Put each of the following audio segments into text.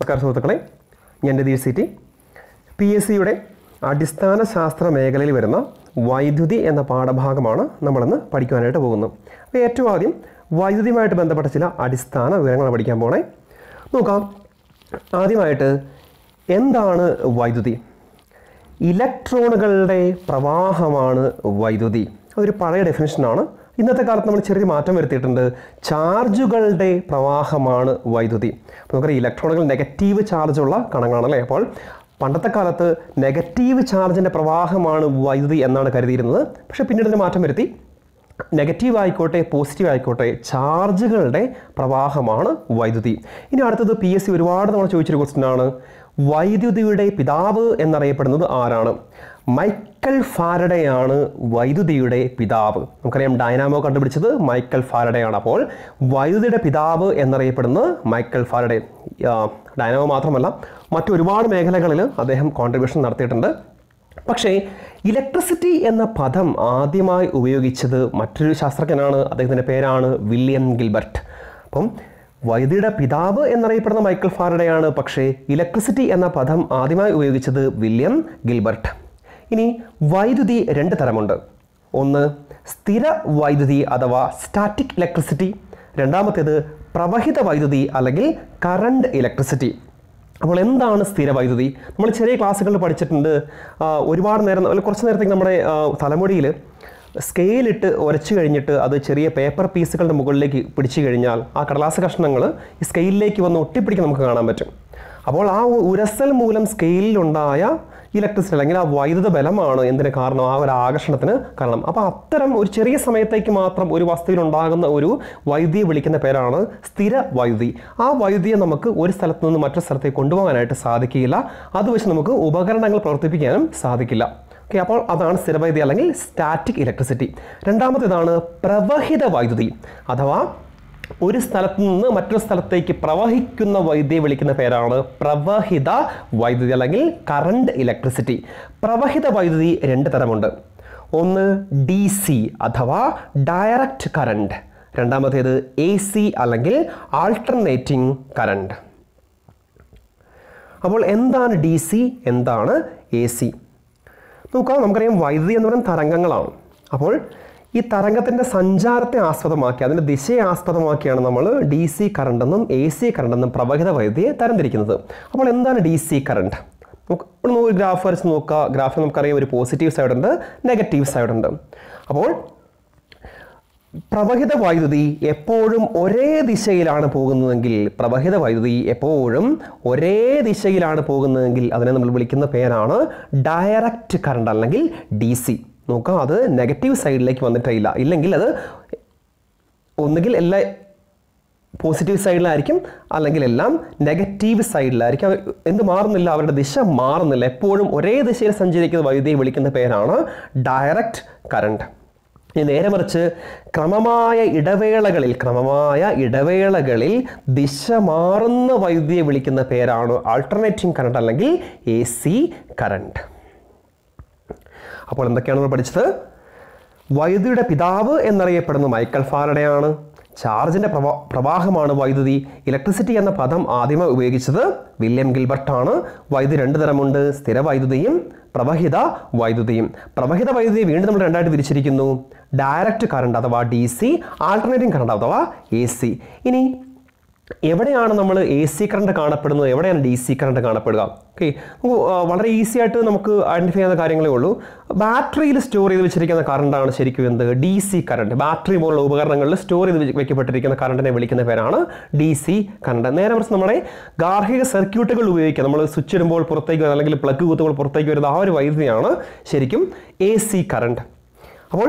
നമസ്കാരം സുഹൃത്തുക്കളെ. ഞാൻ Ratheesh C T. P S സിയുടെ അടിസ്ഥാന ശാസ്ത്ര മേഖലയിൽ വരുന്ന വൈദ്യുതി എന്ന പാഠഭാഗമാണ് നമ്മളിന്ന് പഠിക്കുവാനായിട്ട് പോകുന്നത്. അപ്പോൾ ഏറ്റവും ആദ്യം വൈദ്യുതിയുമായിട്ട് ബന്ധപ്പെട്ട ചില അടിസ്ഥാന വിവരങ്ങൾ പഠിക്കാൻ പോണേ. നോക്കാം. ആദ്യമായിട്ട് എന്താണ് വൈദ്യുതി? ഇലക്ട്രോണുകളുടെ പ്രവാഹമാണ് വൈദ്യുതി. അതൊരു പഴയ ഡെഫിനിഷനാണ് ഇന്നത്തെ കാലത്ത് നമ്മൾ ചെറിയ മാറ്റം വരുത്തിയിട്ടുണ്ട്. ചാർജുകളുടെ പ്രവാഹമാണ് വൈദ്യുതി. നമുക്കറിയാം ഇലക്ട്രോണുകൾ നെഗറ്റീവ് ചാർജുള്ള കണങ്ങളാണല്ലേ അപ്പോൾ പണ്ടത്തെ കാലത്ത് നെഗറ്റീവ് ചാർജിന്റെ പ്രവാഹമാണ് വൈദ്യുതി എന്നാണ് കരുതിയിരുന്നത്. പക്ഷേ പിന്നീട് ഇതിന് മാറ്റം വരുത്തി. നെഗറ്റീവ് ആയിക്കോട്ടെ പോസിറ്റീവ് ആയിക്കോട്ടെ ചാർജുകളുടെ പ്രവാഹമാണ് വൈദ്യുതി. ഇനി അടുത്തത് പി എസ് സി ഒരുപാട് നമ്മൾ ചോദിച്ചൊരു ക്വസ്റ്റ്യൻ ആണ്. വൈദ്യുതിയുടെ പിതാവ് എന്നറിയപ്പെടുന്നത് ആരാണ്? മൈക്കൽ ഫാരഡെയാണ് വൈദ്യുതിയുടെ പിതാവ്. നമുക്കറിയാം ഡൈനാമോ കണ്ടുപിടിച്ചത് മൈക്കൽ ഫാരഡയാണ്. അപ്പോൾ വൈദ്യുതിയുടെ പിതാവ് എന്നറിയപ്പെടുന്നത് മൈക്കൽ ഫാരഡെ ഡൈനാമോ മാത്രമല്ല മറ്റൊരുപാട് മേഖലകളിൽ അദ്ദേഹം കോൺട്രിബ്യൂഷൻ നടത്തിയിട്ടുണ്ട്. പക്ഷേ ഇലക്ട്രിസിറ്റി എന്ന പദം ആദ്യമായി ഉപയോഗിച്ചത് മറ്റൊരു ശാസ്ത്രജ്ഞനാണ്. അദ്ദേഹത്തിന്റെ പേരാണ് വില്യം ഗിൽബർട്ട്. അപ്പം വൈദ്യുതിയുടെ പിതാവ് എന്നറിയപ്പെടുന്ന മൈക്കിൾ ഫാരഡയാണ്. പക്ഷേ ഇലക്ട്രിസിറ്റി എന്ന പദം ആദ്യമായി ഉപയോഗിച്ചത് വില്യം ഗിൽബർട്ട്. ഇനി വൈദ്യുതി രണ്ട് തരമുണ്ട്. ഒന്ന് സ്ഥിര വൈദ്യുതി അഥവാ സ്റ്റാറ്റിക് ഇലക്ട്രിസിറ്റി. രണ്ടാമത്തേത് പ്രവഹിത വൈദ്യുതി അല്ലെങ്കിൽ കറണ്ട് ഇലക്ട്രിസിറ്റി. അപ്പോൾ എന്താണ് സ്ഥിര വൈദ്യുതി? നമ്മൾ ചെറിയ ക്ലാസ്സുകളിൽ പഠിച്ചിട്ടുണ്ട്. ഒരുപാട് നേരം അല്ലെങ്കിൽ കുറച്ച് നേരത്തേക്ക് നമ്മുടെ തലമുടിയിൽ സ്കെയിലിട്ട് ഉരച്ചു കഴിഞ്ഞിട്ട് അത് ചെറിയ പേപ്പർ പീസുകളുടെ മുകളിലേക്ക് പിടിച്ചു കഴിഞ്ഞാൽ ആ കടലാസ കഷ്ണങ്ങൾ ഈ സ്കെയിലിലേക്ക് വന്ന് ഒട്ടിപ്പിടിക്കാൻ നമുക്ക് കാണാൻ പറ്റും. അപ്പോൾ ആ ഉരസൽ മൂലം സ്കെയിലിലുണ്ടായ ഇലക്ട്രിസിറ്റി അല്ലെങ്കിൽ ആ വൈദ്യുത ബലമാണ് എന്തിന് കാരണം? ആ ഒരു ആകർഷണത്തിന് കാരണം. അപ്പോൾ അത്തരം ഒരു ചെറിയ സമയത്തേക്ക് മാത്രം ഒരു വസ്തുവിൽ ഉണ്ടാകുന്ന ഒരു വൈദ്യുതിയെ വിളിക്കുന്ന പേരാണ് സ്ഥിര വൈദ്യുതി. ആ വൈദ്യുതിയെ നമുക്ക് ഒരു സ്ഥലത്ത് നിന്ന് മറ്റൊരു സ്ഥലത്തേക്ക് കൊണ്ടുപോകാനായിട്ട് സാധിക്കില്ല അത് വെച്ച് നമുക്ക് ഉപകരണങ്ങൾ പ്രവർത്തിപ്പിക്കാനും സാധിക്കില്ല. ഓക്കെ അപ്പോൾ അതാണ് സ്ഥിരവൈദ്യുതി അല്ലെങ്കിൽ സ്റ്റാറ്റിക് ഇലക്ട്രിസിറ്റി രണ്ടാമത്തേതാണ് പ്രവഹിത വൈദ്യുതി. അഥവാ ഒരു സ്ഥലത്ത് നിന്ന് മറ്റൊരു സ്ഥലത്തേക്ക് പ്രവഹിക്കുന്ന വൈദ്യുതി വിളിക്കുന്ന പേരാണ് പ്രവഹിത വൈദ്യുതി അല്ലെങ്കിൽ കറണ്ട് ഇലക്ട്രിസിറ്റി പ്രവഹിത വൈദ്യുതി രണ്ട് തരമുണ്ട്. ഒന്ന് ഡി സി അഥവാ ഡയറക്റ്റ് കറണ്ട് രണ്ടാമത്തേത് എ സി അല്ലെങ്കിൽ ആൾട്ടർനേറ്റിംഗ് കറണ്ട് അപ്പോൾ എന്താണ് ഡി സി എന്താണ് എ സി നോക്കാം. നമുക്കറിയാം വൈദ്യുതി എന്ന് പറയുന്നത് തരംഗങ്ങളാണ്. അപ്പോൾ ഈ തരംഗത്തിന്റെ സഞ്ചാരത്തെ ആസ്പദമാക്കി അതിന്റെ ദിശയെ ആസ്പദമാക്കിയാണ് നമ്മൾ ഡി സി കറണ്ട് എന്നും എ സി കറണ്ട് എന്നും പ്രവഹിത വൈദ്യുതിയെ തരംതിരിക്കുന്നത്. അപ്പോൾ എന്താണ് ഡി സി കറണ്ട് നമുക്ക് ഒരു ഗ്രാഫ് വരച്ച് നോക്കുക ഗ്രാഫിൽ നമുക്കറിയാം ഒരു പോസിറ്റീവ് സൈഡ് ഉണ്ട് നെഗറ്റീവ് സൈഡ് ഉണ്ട്. അപ്പോൾ പ്രവഹിത വൈദ്യുതി എപ്പോഴും ഒരേ ദിശയിലാണ് പോകുന്നതെങ്കിൽ പ്രവഹിത വൈദ്യുതി എപ്പോഴും ഒരേ ദിശയിലാണ് പോകുന്നതെങ്കിൽ അതിനെ നമ്മൾ വിളിക്കുന്ന പേരാണ് ഡയറക്റ്റ് കറണ്ട് അല്ലെങ്കിൽ ഡി സി നോക്കുക അത് നെഗറ്റീവ് സൈഡിലേക്ക് വന്നിട്ടില്ല ഇല്ലെങ്കിൽ അത് ഒന്നുകിൽ എല്ലാ പോസിറ്റീവ് സൈഡിലായിരിക്കും അല്ലെങ്കിൽ എല്ലാം നെഗറ്റീവ് സൈഡിലായിരിക്കും എന്ത് മാറുന്നില്ല അവരുടെ ദിശ മാറുന്നില്ല. എപ്പോഴും ഒരേ ദിശയിൽ സഞ്ചരിക്കുന്ന വൈദ്യുതിയെ വിളിക്കുന്ന പേരാണ് ഡയറക്റ്റ് കറണ്ട് ഇനി നേരെ മറിച്ച് ക്രമമായ ഇടവേളകളിൽ ക്രമമായ ഇടവേളകളിൽ ദിശ മാറുന്ന വൈദ്യുതിയെ വിളിക്കുന്ന പേരാണ് ആൾട്ടർനേറ്റിംഗ് കറണ്ട് അല്ലെങ്കിൽ എ സി കറണ്ട് അപ്പോൾ എന്തൊക്കെയാണ് നമ്മൾ പഠിച്ചത്? വൈദ്യുതിയുടെ പിതാവ് എന്നറിയപ്പെടുന്ന മൈക്കൽ ഫാരഡെയാണ്. ചാർജിന്റെ പ്രവാ പ്രവാഹമാണ് വൈദ്യുതി. ഇലക്ട്രിസിറ്റി എന്ന പദം ആദ്യമായി ഉപയോഗിച്ചത് വില്യം ഗിൽബർട്ടാണ്. വൈദ്യുതി രണ്ട് തരമുണ്ട് സ്ഥിര വൈദ്യുതിയും പ്രവഹിത വൈദ്യുതിയും. പ്രവഹിത വൈദ്യുതി വീണ്ടും നമ്മൾ രണ്ടായിട്ട് തിരിച്ചിരിക്കുന്നു ഡയറക്റ്റ് കറണ്ട് അഥവാ ഡി സി ആൾട്ടർനേറ്റിംഗ് കറണ്ട് അഥവാ എ സി ഇനി എവിടെയാണ് നമ്മൾ എ സി കറണ്ട് കാണപ്പെടുന്നത്? എവിടെയാണ് ഡി സി കറണ്ട് കാണപ്പെടുക? ഓക്കെ വളരെ ഈസി ആയിട്ട് നമുക്ക് ഐഡന്റിഫൈ ചെയ്യുന്ന കാര്യങ്ങളേ ഉള്ളൂ. ബാറ്ററിയിൽ സ്റ്റോർ ചെയ്ത് വെച്ചിരിക്കുന്ന കറണ്ടാണ് ശരിക്കും എന്ത്? ഡി സി കറണ്ട് ബാറ്ററി പോലുള്ള ഉപകരണങ്ങളിൽ സ്റ്റോർ ചെയ്ത് വെക്കപ്പെട്ടിരിക്കുന്ന കറണ്ടിനെ വിളിക്കുന്ന പേരാണ് ഡി സി കറണ്ട് നേരെ മറിച്ച് നമ്മുടെ ഗാർഹിക സർക്യൂട്ടുകൾ ഉപയോഗിക്കുക. നമ്മൾ സ്വിച്ച് ഇടുമ്പോൾ പുറത്തേക്ക് വരുന്ന അല്ലെങ്കിൽ പ്ലഗ് കുത്തുമ്പോൾ പുറത്തേക്ക് വരുന്ന ആ ഒരു വൈദ്യുതിയാണ് ശരിക്കും എ സി കറണ്ട് അപ്പോൾ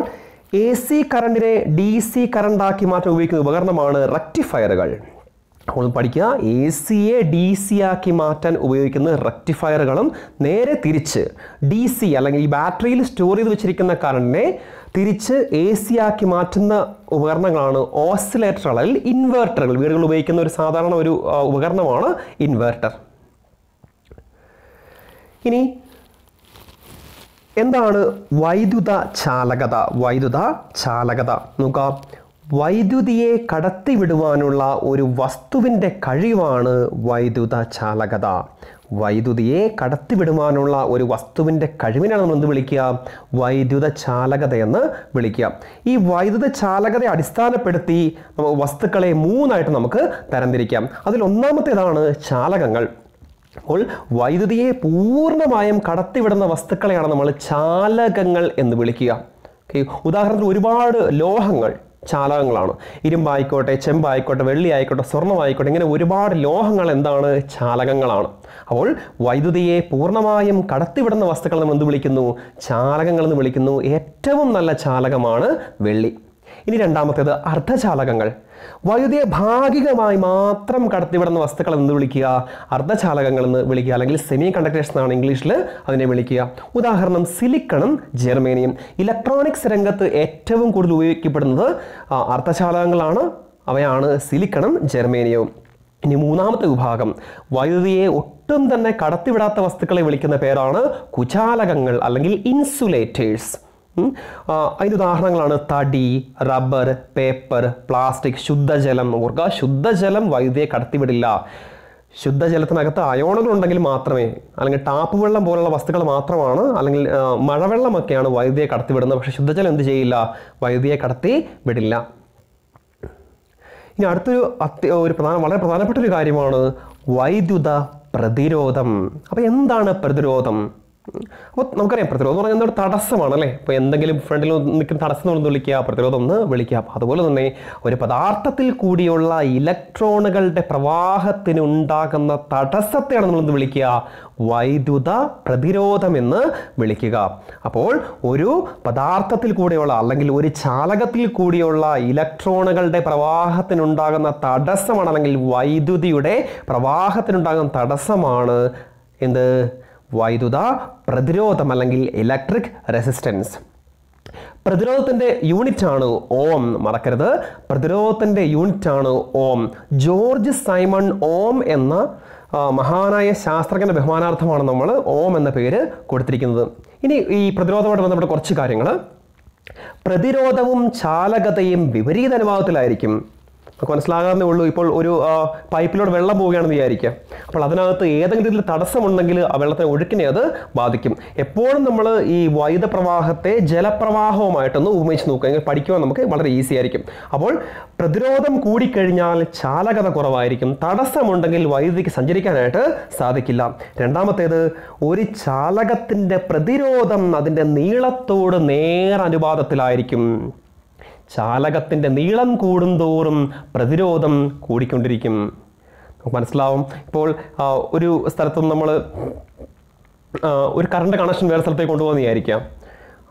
എ സി കറണ്ടിനെ ഡി സി കറണ്ടാക്കി മാറ്റാൻ ഉപയോഗിക്കുന്ന ഉപകരണമാണ് റക്റ്റിഫയറുകൾ അപ്പോൾ പഠിക്കുക. എ സിയെ ഡി സി ആക്കി മാറ്റാൻ ഉപയോഗിക്കുന്ന റക്റ്റിഫയറുകളും നേരെ തിരിച്ച് ഡി സി അല്ലെങ്കിൽ ഈ ബാറ്ററിയിൽ സ്റ്റോർ ചെയ്ത് വെച്ചിരിക്കുന്ന കറണ്ടിനെ തിരിച്ച് എ സി ആക്കി മാറ്റുന്ന ഉപകരണങ്ങളാണ് ഓസിലേറ്ററുകൾ അല്ലെങ്കിൽ ഇൻവേർട്ടറുകൾ. വീടുകളിൽ ഉപയോഗിക്കുന്ന ഒരു സാധാരണ ഒരു ഉപകരണമാണ് ഇൻവേർട്ടർ. ഇനി എന്താണ് വൈദ്യുത ചാലകത വൈദ്യുത ചാലകത നോക്കാം. വൈദ്യുതിയെ കടത്തിവിടുവാനുള്ള ഒരു വസ്തുവിന്റെ കഴിവാണ് വൈദ്യുത ചാലകത വൈദ്യുതിയെ കടത്തിവിടുവാനുള്ള ഒരു വസ്തുവിന്റെ കഴിവിനാണ് നമ്മൾ എന്ത് വിളിക്കുക? വൈദ്യുത ചാലകത എന്ന് വിളിക്കുക. ഈ വൈദ്യുത ചാലകതയെ അടിസ്ഥാനപ്പെടുത്തി വസ്തുക്കളെ മൂന്നായിട്ട് നമുക്ക് തരംതിരിക്കാം. അതിൽ ഒന്നാമത്തേതാണ് ചാലകങ്ങൾ. അപ്പോൾ വൈദ്യുതിയെ പൂർണമായും കടത്തിവിടുന്ന വസ്തുക്കളെയാണ് നമ്മൾ ചാലകങ്ങൾ എന്ന് വിളിക്കുക. ഉദാഹരണത്തിന് ഒരുപാട് ലോഹങ്ങൾ. ചാലകങ്ങളാണ്. ഇരുമ്പായിക്കോട്ടെ ചെമ്പായിക്കോട്ടെ വെള്ളി ആയിക്കോട്ടെ സ്വർണമായിക്കോട്ടെ ഇങ്ങനെ ഒരുപാട് ലോഹങ്ങൾ എന്താണ്? ചാലകങ്ങളാണ്. അപ്പോൾ വൈദ്യുതിയെ പൂർണമായും കടത്തിവിടുന്ന വസ്തുക്കൾ നമ്മൾ എന്ത് വിളിക്കുന്നു? ചാലകങ്ങൾ എന്ന് വിളിക്കുന്നു. ഏറ്റവും നല്ല ചാലകമാണ് വെള്ളി. ഇനി രണ്ടാമത്തേത് അർദ്ധചാലകങ്ങൾ. വൈദ്യുതിയെ ഭാഗികമായി മാത്രം കടത്തിവിടുന്ന വസ്തുക്കൾ എന്ന് വിളിക്കുക? അർദ്ധചാലകങ്ങൾ എന്ന് വിളിക്കുക. അല്ലെങ്കിൽ സെമി കണ്ടക്ടേഴ്സ് എന്നാണ് ഇംഗ്ലീഷിൽ അതിനെ വിളിക്കുക. ഉദാഹരണം സിലിക്കണും ജെർമേനിയം ഇലക്ട്രോണിക്സ് രംഗത്ത് ഏറ്റവും കൂടുതൽ ഉപയോഗിക്കപ്പെടുന്നത് അർദ്ധചാലകങ്ങളാണ്. അവയാണ് സിലിക്കണും ജെർമേനിയവും ഇനി മൂന്നാമത്തെ വിഭാഗം. വൈദ്യുതിയെ ഒട്ടും തന്നെ കടത്തിവിടാത്ത വസ്തുക്കളെ വിളിക്കുന്ന പേരാണ് കുചാലകങ്ങൾ അല്ലെങ്കിൽ ഇൻസുലേറ്റേഴ്സ് അതിന് ഉദാഹരണങ്ങളാണ് തടി റബ്ബർ പേപ്പർ പ്ലാസ്റ്റിക് ശുദ്ധജലം. ഓർക്കുക ശുദ്ധജലം വൈദ്യുതിയെ കടത്തിവിടില്ല. ശുദ്ധജലത്തിനകത്ത് അയോണുകൾ ഉണ്ടെങ്കിൽ മാത്രമേ അല്ലെങ്കിൽ ടാപ്പ് വെള്ളം പോലുള്ള വസ്തുക്കൾ മാത്രമാണ് അല്ലെങ്കിൽ മഴവെള്ളമൊക്കെയാണ് വൈദ്യുതിയെ കടത്തിവിടുന്നത്. പക്ഷെ ശുദ്ധജലം എന്ത് ചെയ്യില്ല? വൈദ്യുതിയെ കടത്തി വിടില്ല. ഇനി അടുത്തൊരു അത്യ ഒരു പ്രധാന വളരെ പ്രധാനപ്പെട്ട ഒരു കാര്യമാണ് വൈദ്യുത പ്രതിരോധം. അപ്പോൾ എന്താണ് പ്രതിരോധം? അപ്പോൾ നമുക്കറിയാം പ്രതിരോധം എന്ന് പറഞ്ഞാൽ എന്തൊരു തടസ്സമാണ് അല്ലേ? ഇപ്പോൾ എന്തെങ്കിലും ഫ്രണ്ടിൽ നിൽക്കുന്ന തടസ്സം എന്ന് വിളിക്കുക പ്രതിരോധം എന്ന് വിളിക്കുക. അപ്പോൾ അതുപോലെ തന്നെ ഒരു പദാർത്ഥത്തിൽ കൂടിയുള്ള ഇലക്ട്രോണുകളുടെ പ്രവാഹത്തിന് ഉണ്ടാകുന്ന തടസ്സത്തെയാണ് നമ്മൾ എന്ത് വിളിക്കുക? വൈദ്യുത പ്രതിരോധം എന്ന് വിളിക്കുക. അപ്പോൾ ഒരു പദാർത്ഥത്തിൽ കൂടിയുള്ള അല്ലെങ്കിൽ ഒരു ചാലകത്തിൽ കൂടിയുള്ള ഇലക്ട്രോണുകളുടെ പ്രവാഹത്തിനുണ്ടാകുന്ന തടസ്സമാണ് അല്ലെങ്കിൽ വൈദ്യുതിയുടെ പ്രവാഹത്തിനുണ്ടാകുന്ന തടസ്സമാണ് എന്ത്? വൈദ്യുത പ്രതിരോധം അല്ലെങ്കിൽ ഇലക്ട്രിക് റെസിസ്റ്റൻസ് പ്രതിരോധത്തിന്റെ യൂണിറ്റ് ആണ് ഓം. മറക്കരുത്. പ്രതിരോധത്തിന്റെ യൂണിറ്റ് ആണ് ഓം. ജോർജ് സൈമൺ ഓം എന്ന മഹാനായ ശാസ്ത്രജ്ഞന്റെ ബഹുമാനാർത്ഥമാണ് നമ്മൾ ഓം എന്ന പേര് കൊടുത്തിരിക്കുന്നത്. ഇനി ഈ പ്രതിരോധമായിട്ട് ബന്ധപ്പെട്ട കുറച്ച് കാര്യങ്ങൾ പ്രതിരോധവും ചാലകതയും വിപരീത അനുപാതത്തിലായിരിക്കും. നമുക്ക് മനസ്സിലാകാവുന്നേ ഉള്ളൂ. ഇപ്പോൾ ഒരു പൈപ്പിലൂടെ വെള്ളം പോവുകയാണെന്ന് വിചാരിക്കുക. അപ്പോൾ അതിനകത്ത് ഏതെങ്കിലും രീതിയിൽ തടസ്സമുണ്ടെങ്കിൽ ആ വെള്ളത്തെ ഒഴുക്കിനെ അത് ബാധിക്കും. എപ്പോഴും നമ്മൾ ഈ വൈദ്യുത പ്രവാഹത്തെ ജലപ്രവാഹവുമായിട്ടൊന്ന് ഉപമിച്ച് നോക്കുക. പഠിക്കുവാൻ നമുക്ക് വളരെ ഈസി ആയിരിക്കും. അപ്പോൾ പ്രതിരോധം കൂടിക്കഴിഞ്ഞാൽ ചാലകത കുറവായിരിക്കും. തടസ്സമുണ്ടെങ്കിൽ വൈദ്യുതിക്ക് സഞ്ചരിക്കാനായിട്ട് സാധിക്കില്ല. രണ്ടാമത്തേത് ഒരു ചാലകത്തിന്റെ പ്രതിരോധം അതിന്റെ നീളത്തോട് നേരനുപാതത്തിലായിരിക്കും ചാലകത്തിന്റെ നീളം കൂടുന്തോറും പ്രതിരോധം കൂടിക്കൊണ്ടിരിക്കും. നമുക്ക് മനസ്സിലാവും. ഇപ്പോൾ ഒരു സ്ഥലത്തും നമ്മൾ ഒരു കറണ്ട് കണക്ഷൻ വേറെ സ്ഥലത്തേക്ക് കൊണ്ടുപോകുന്ന വിചാരിക്കാം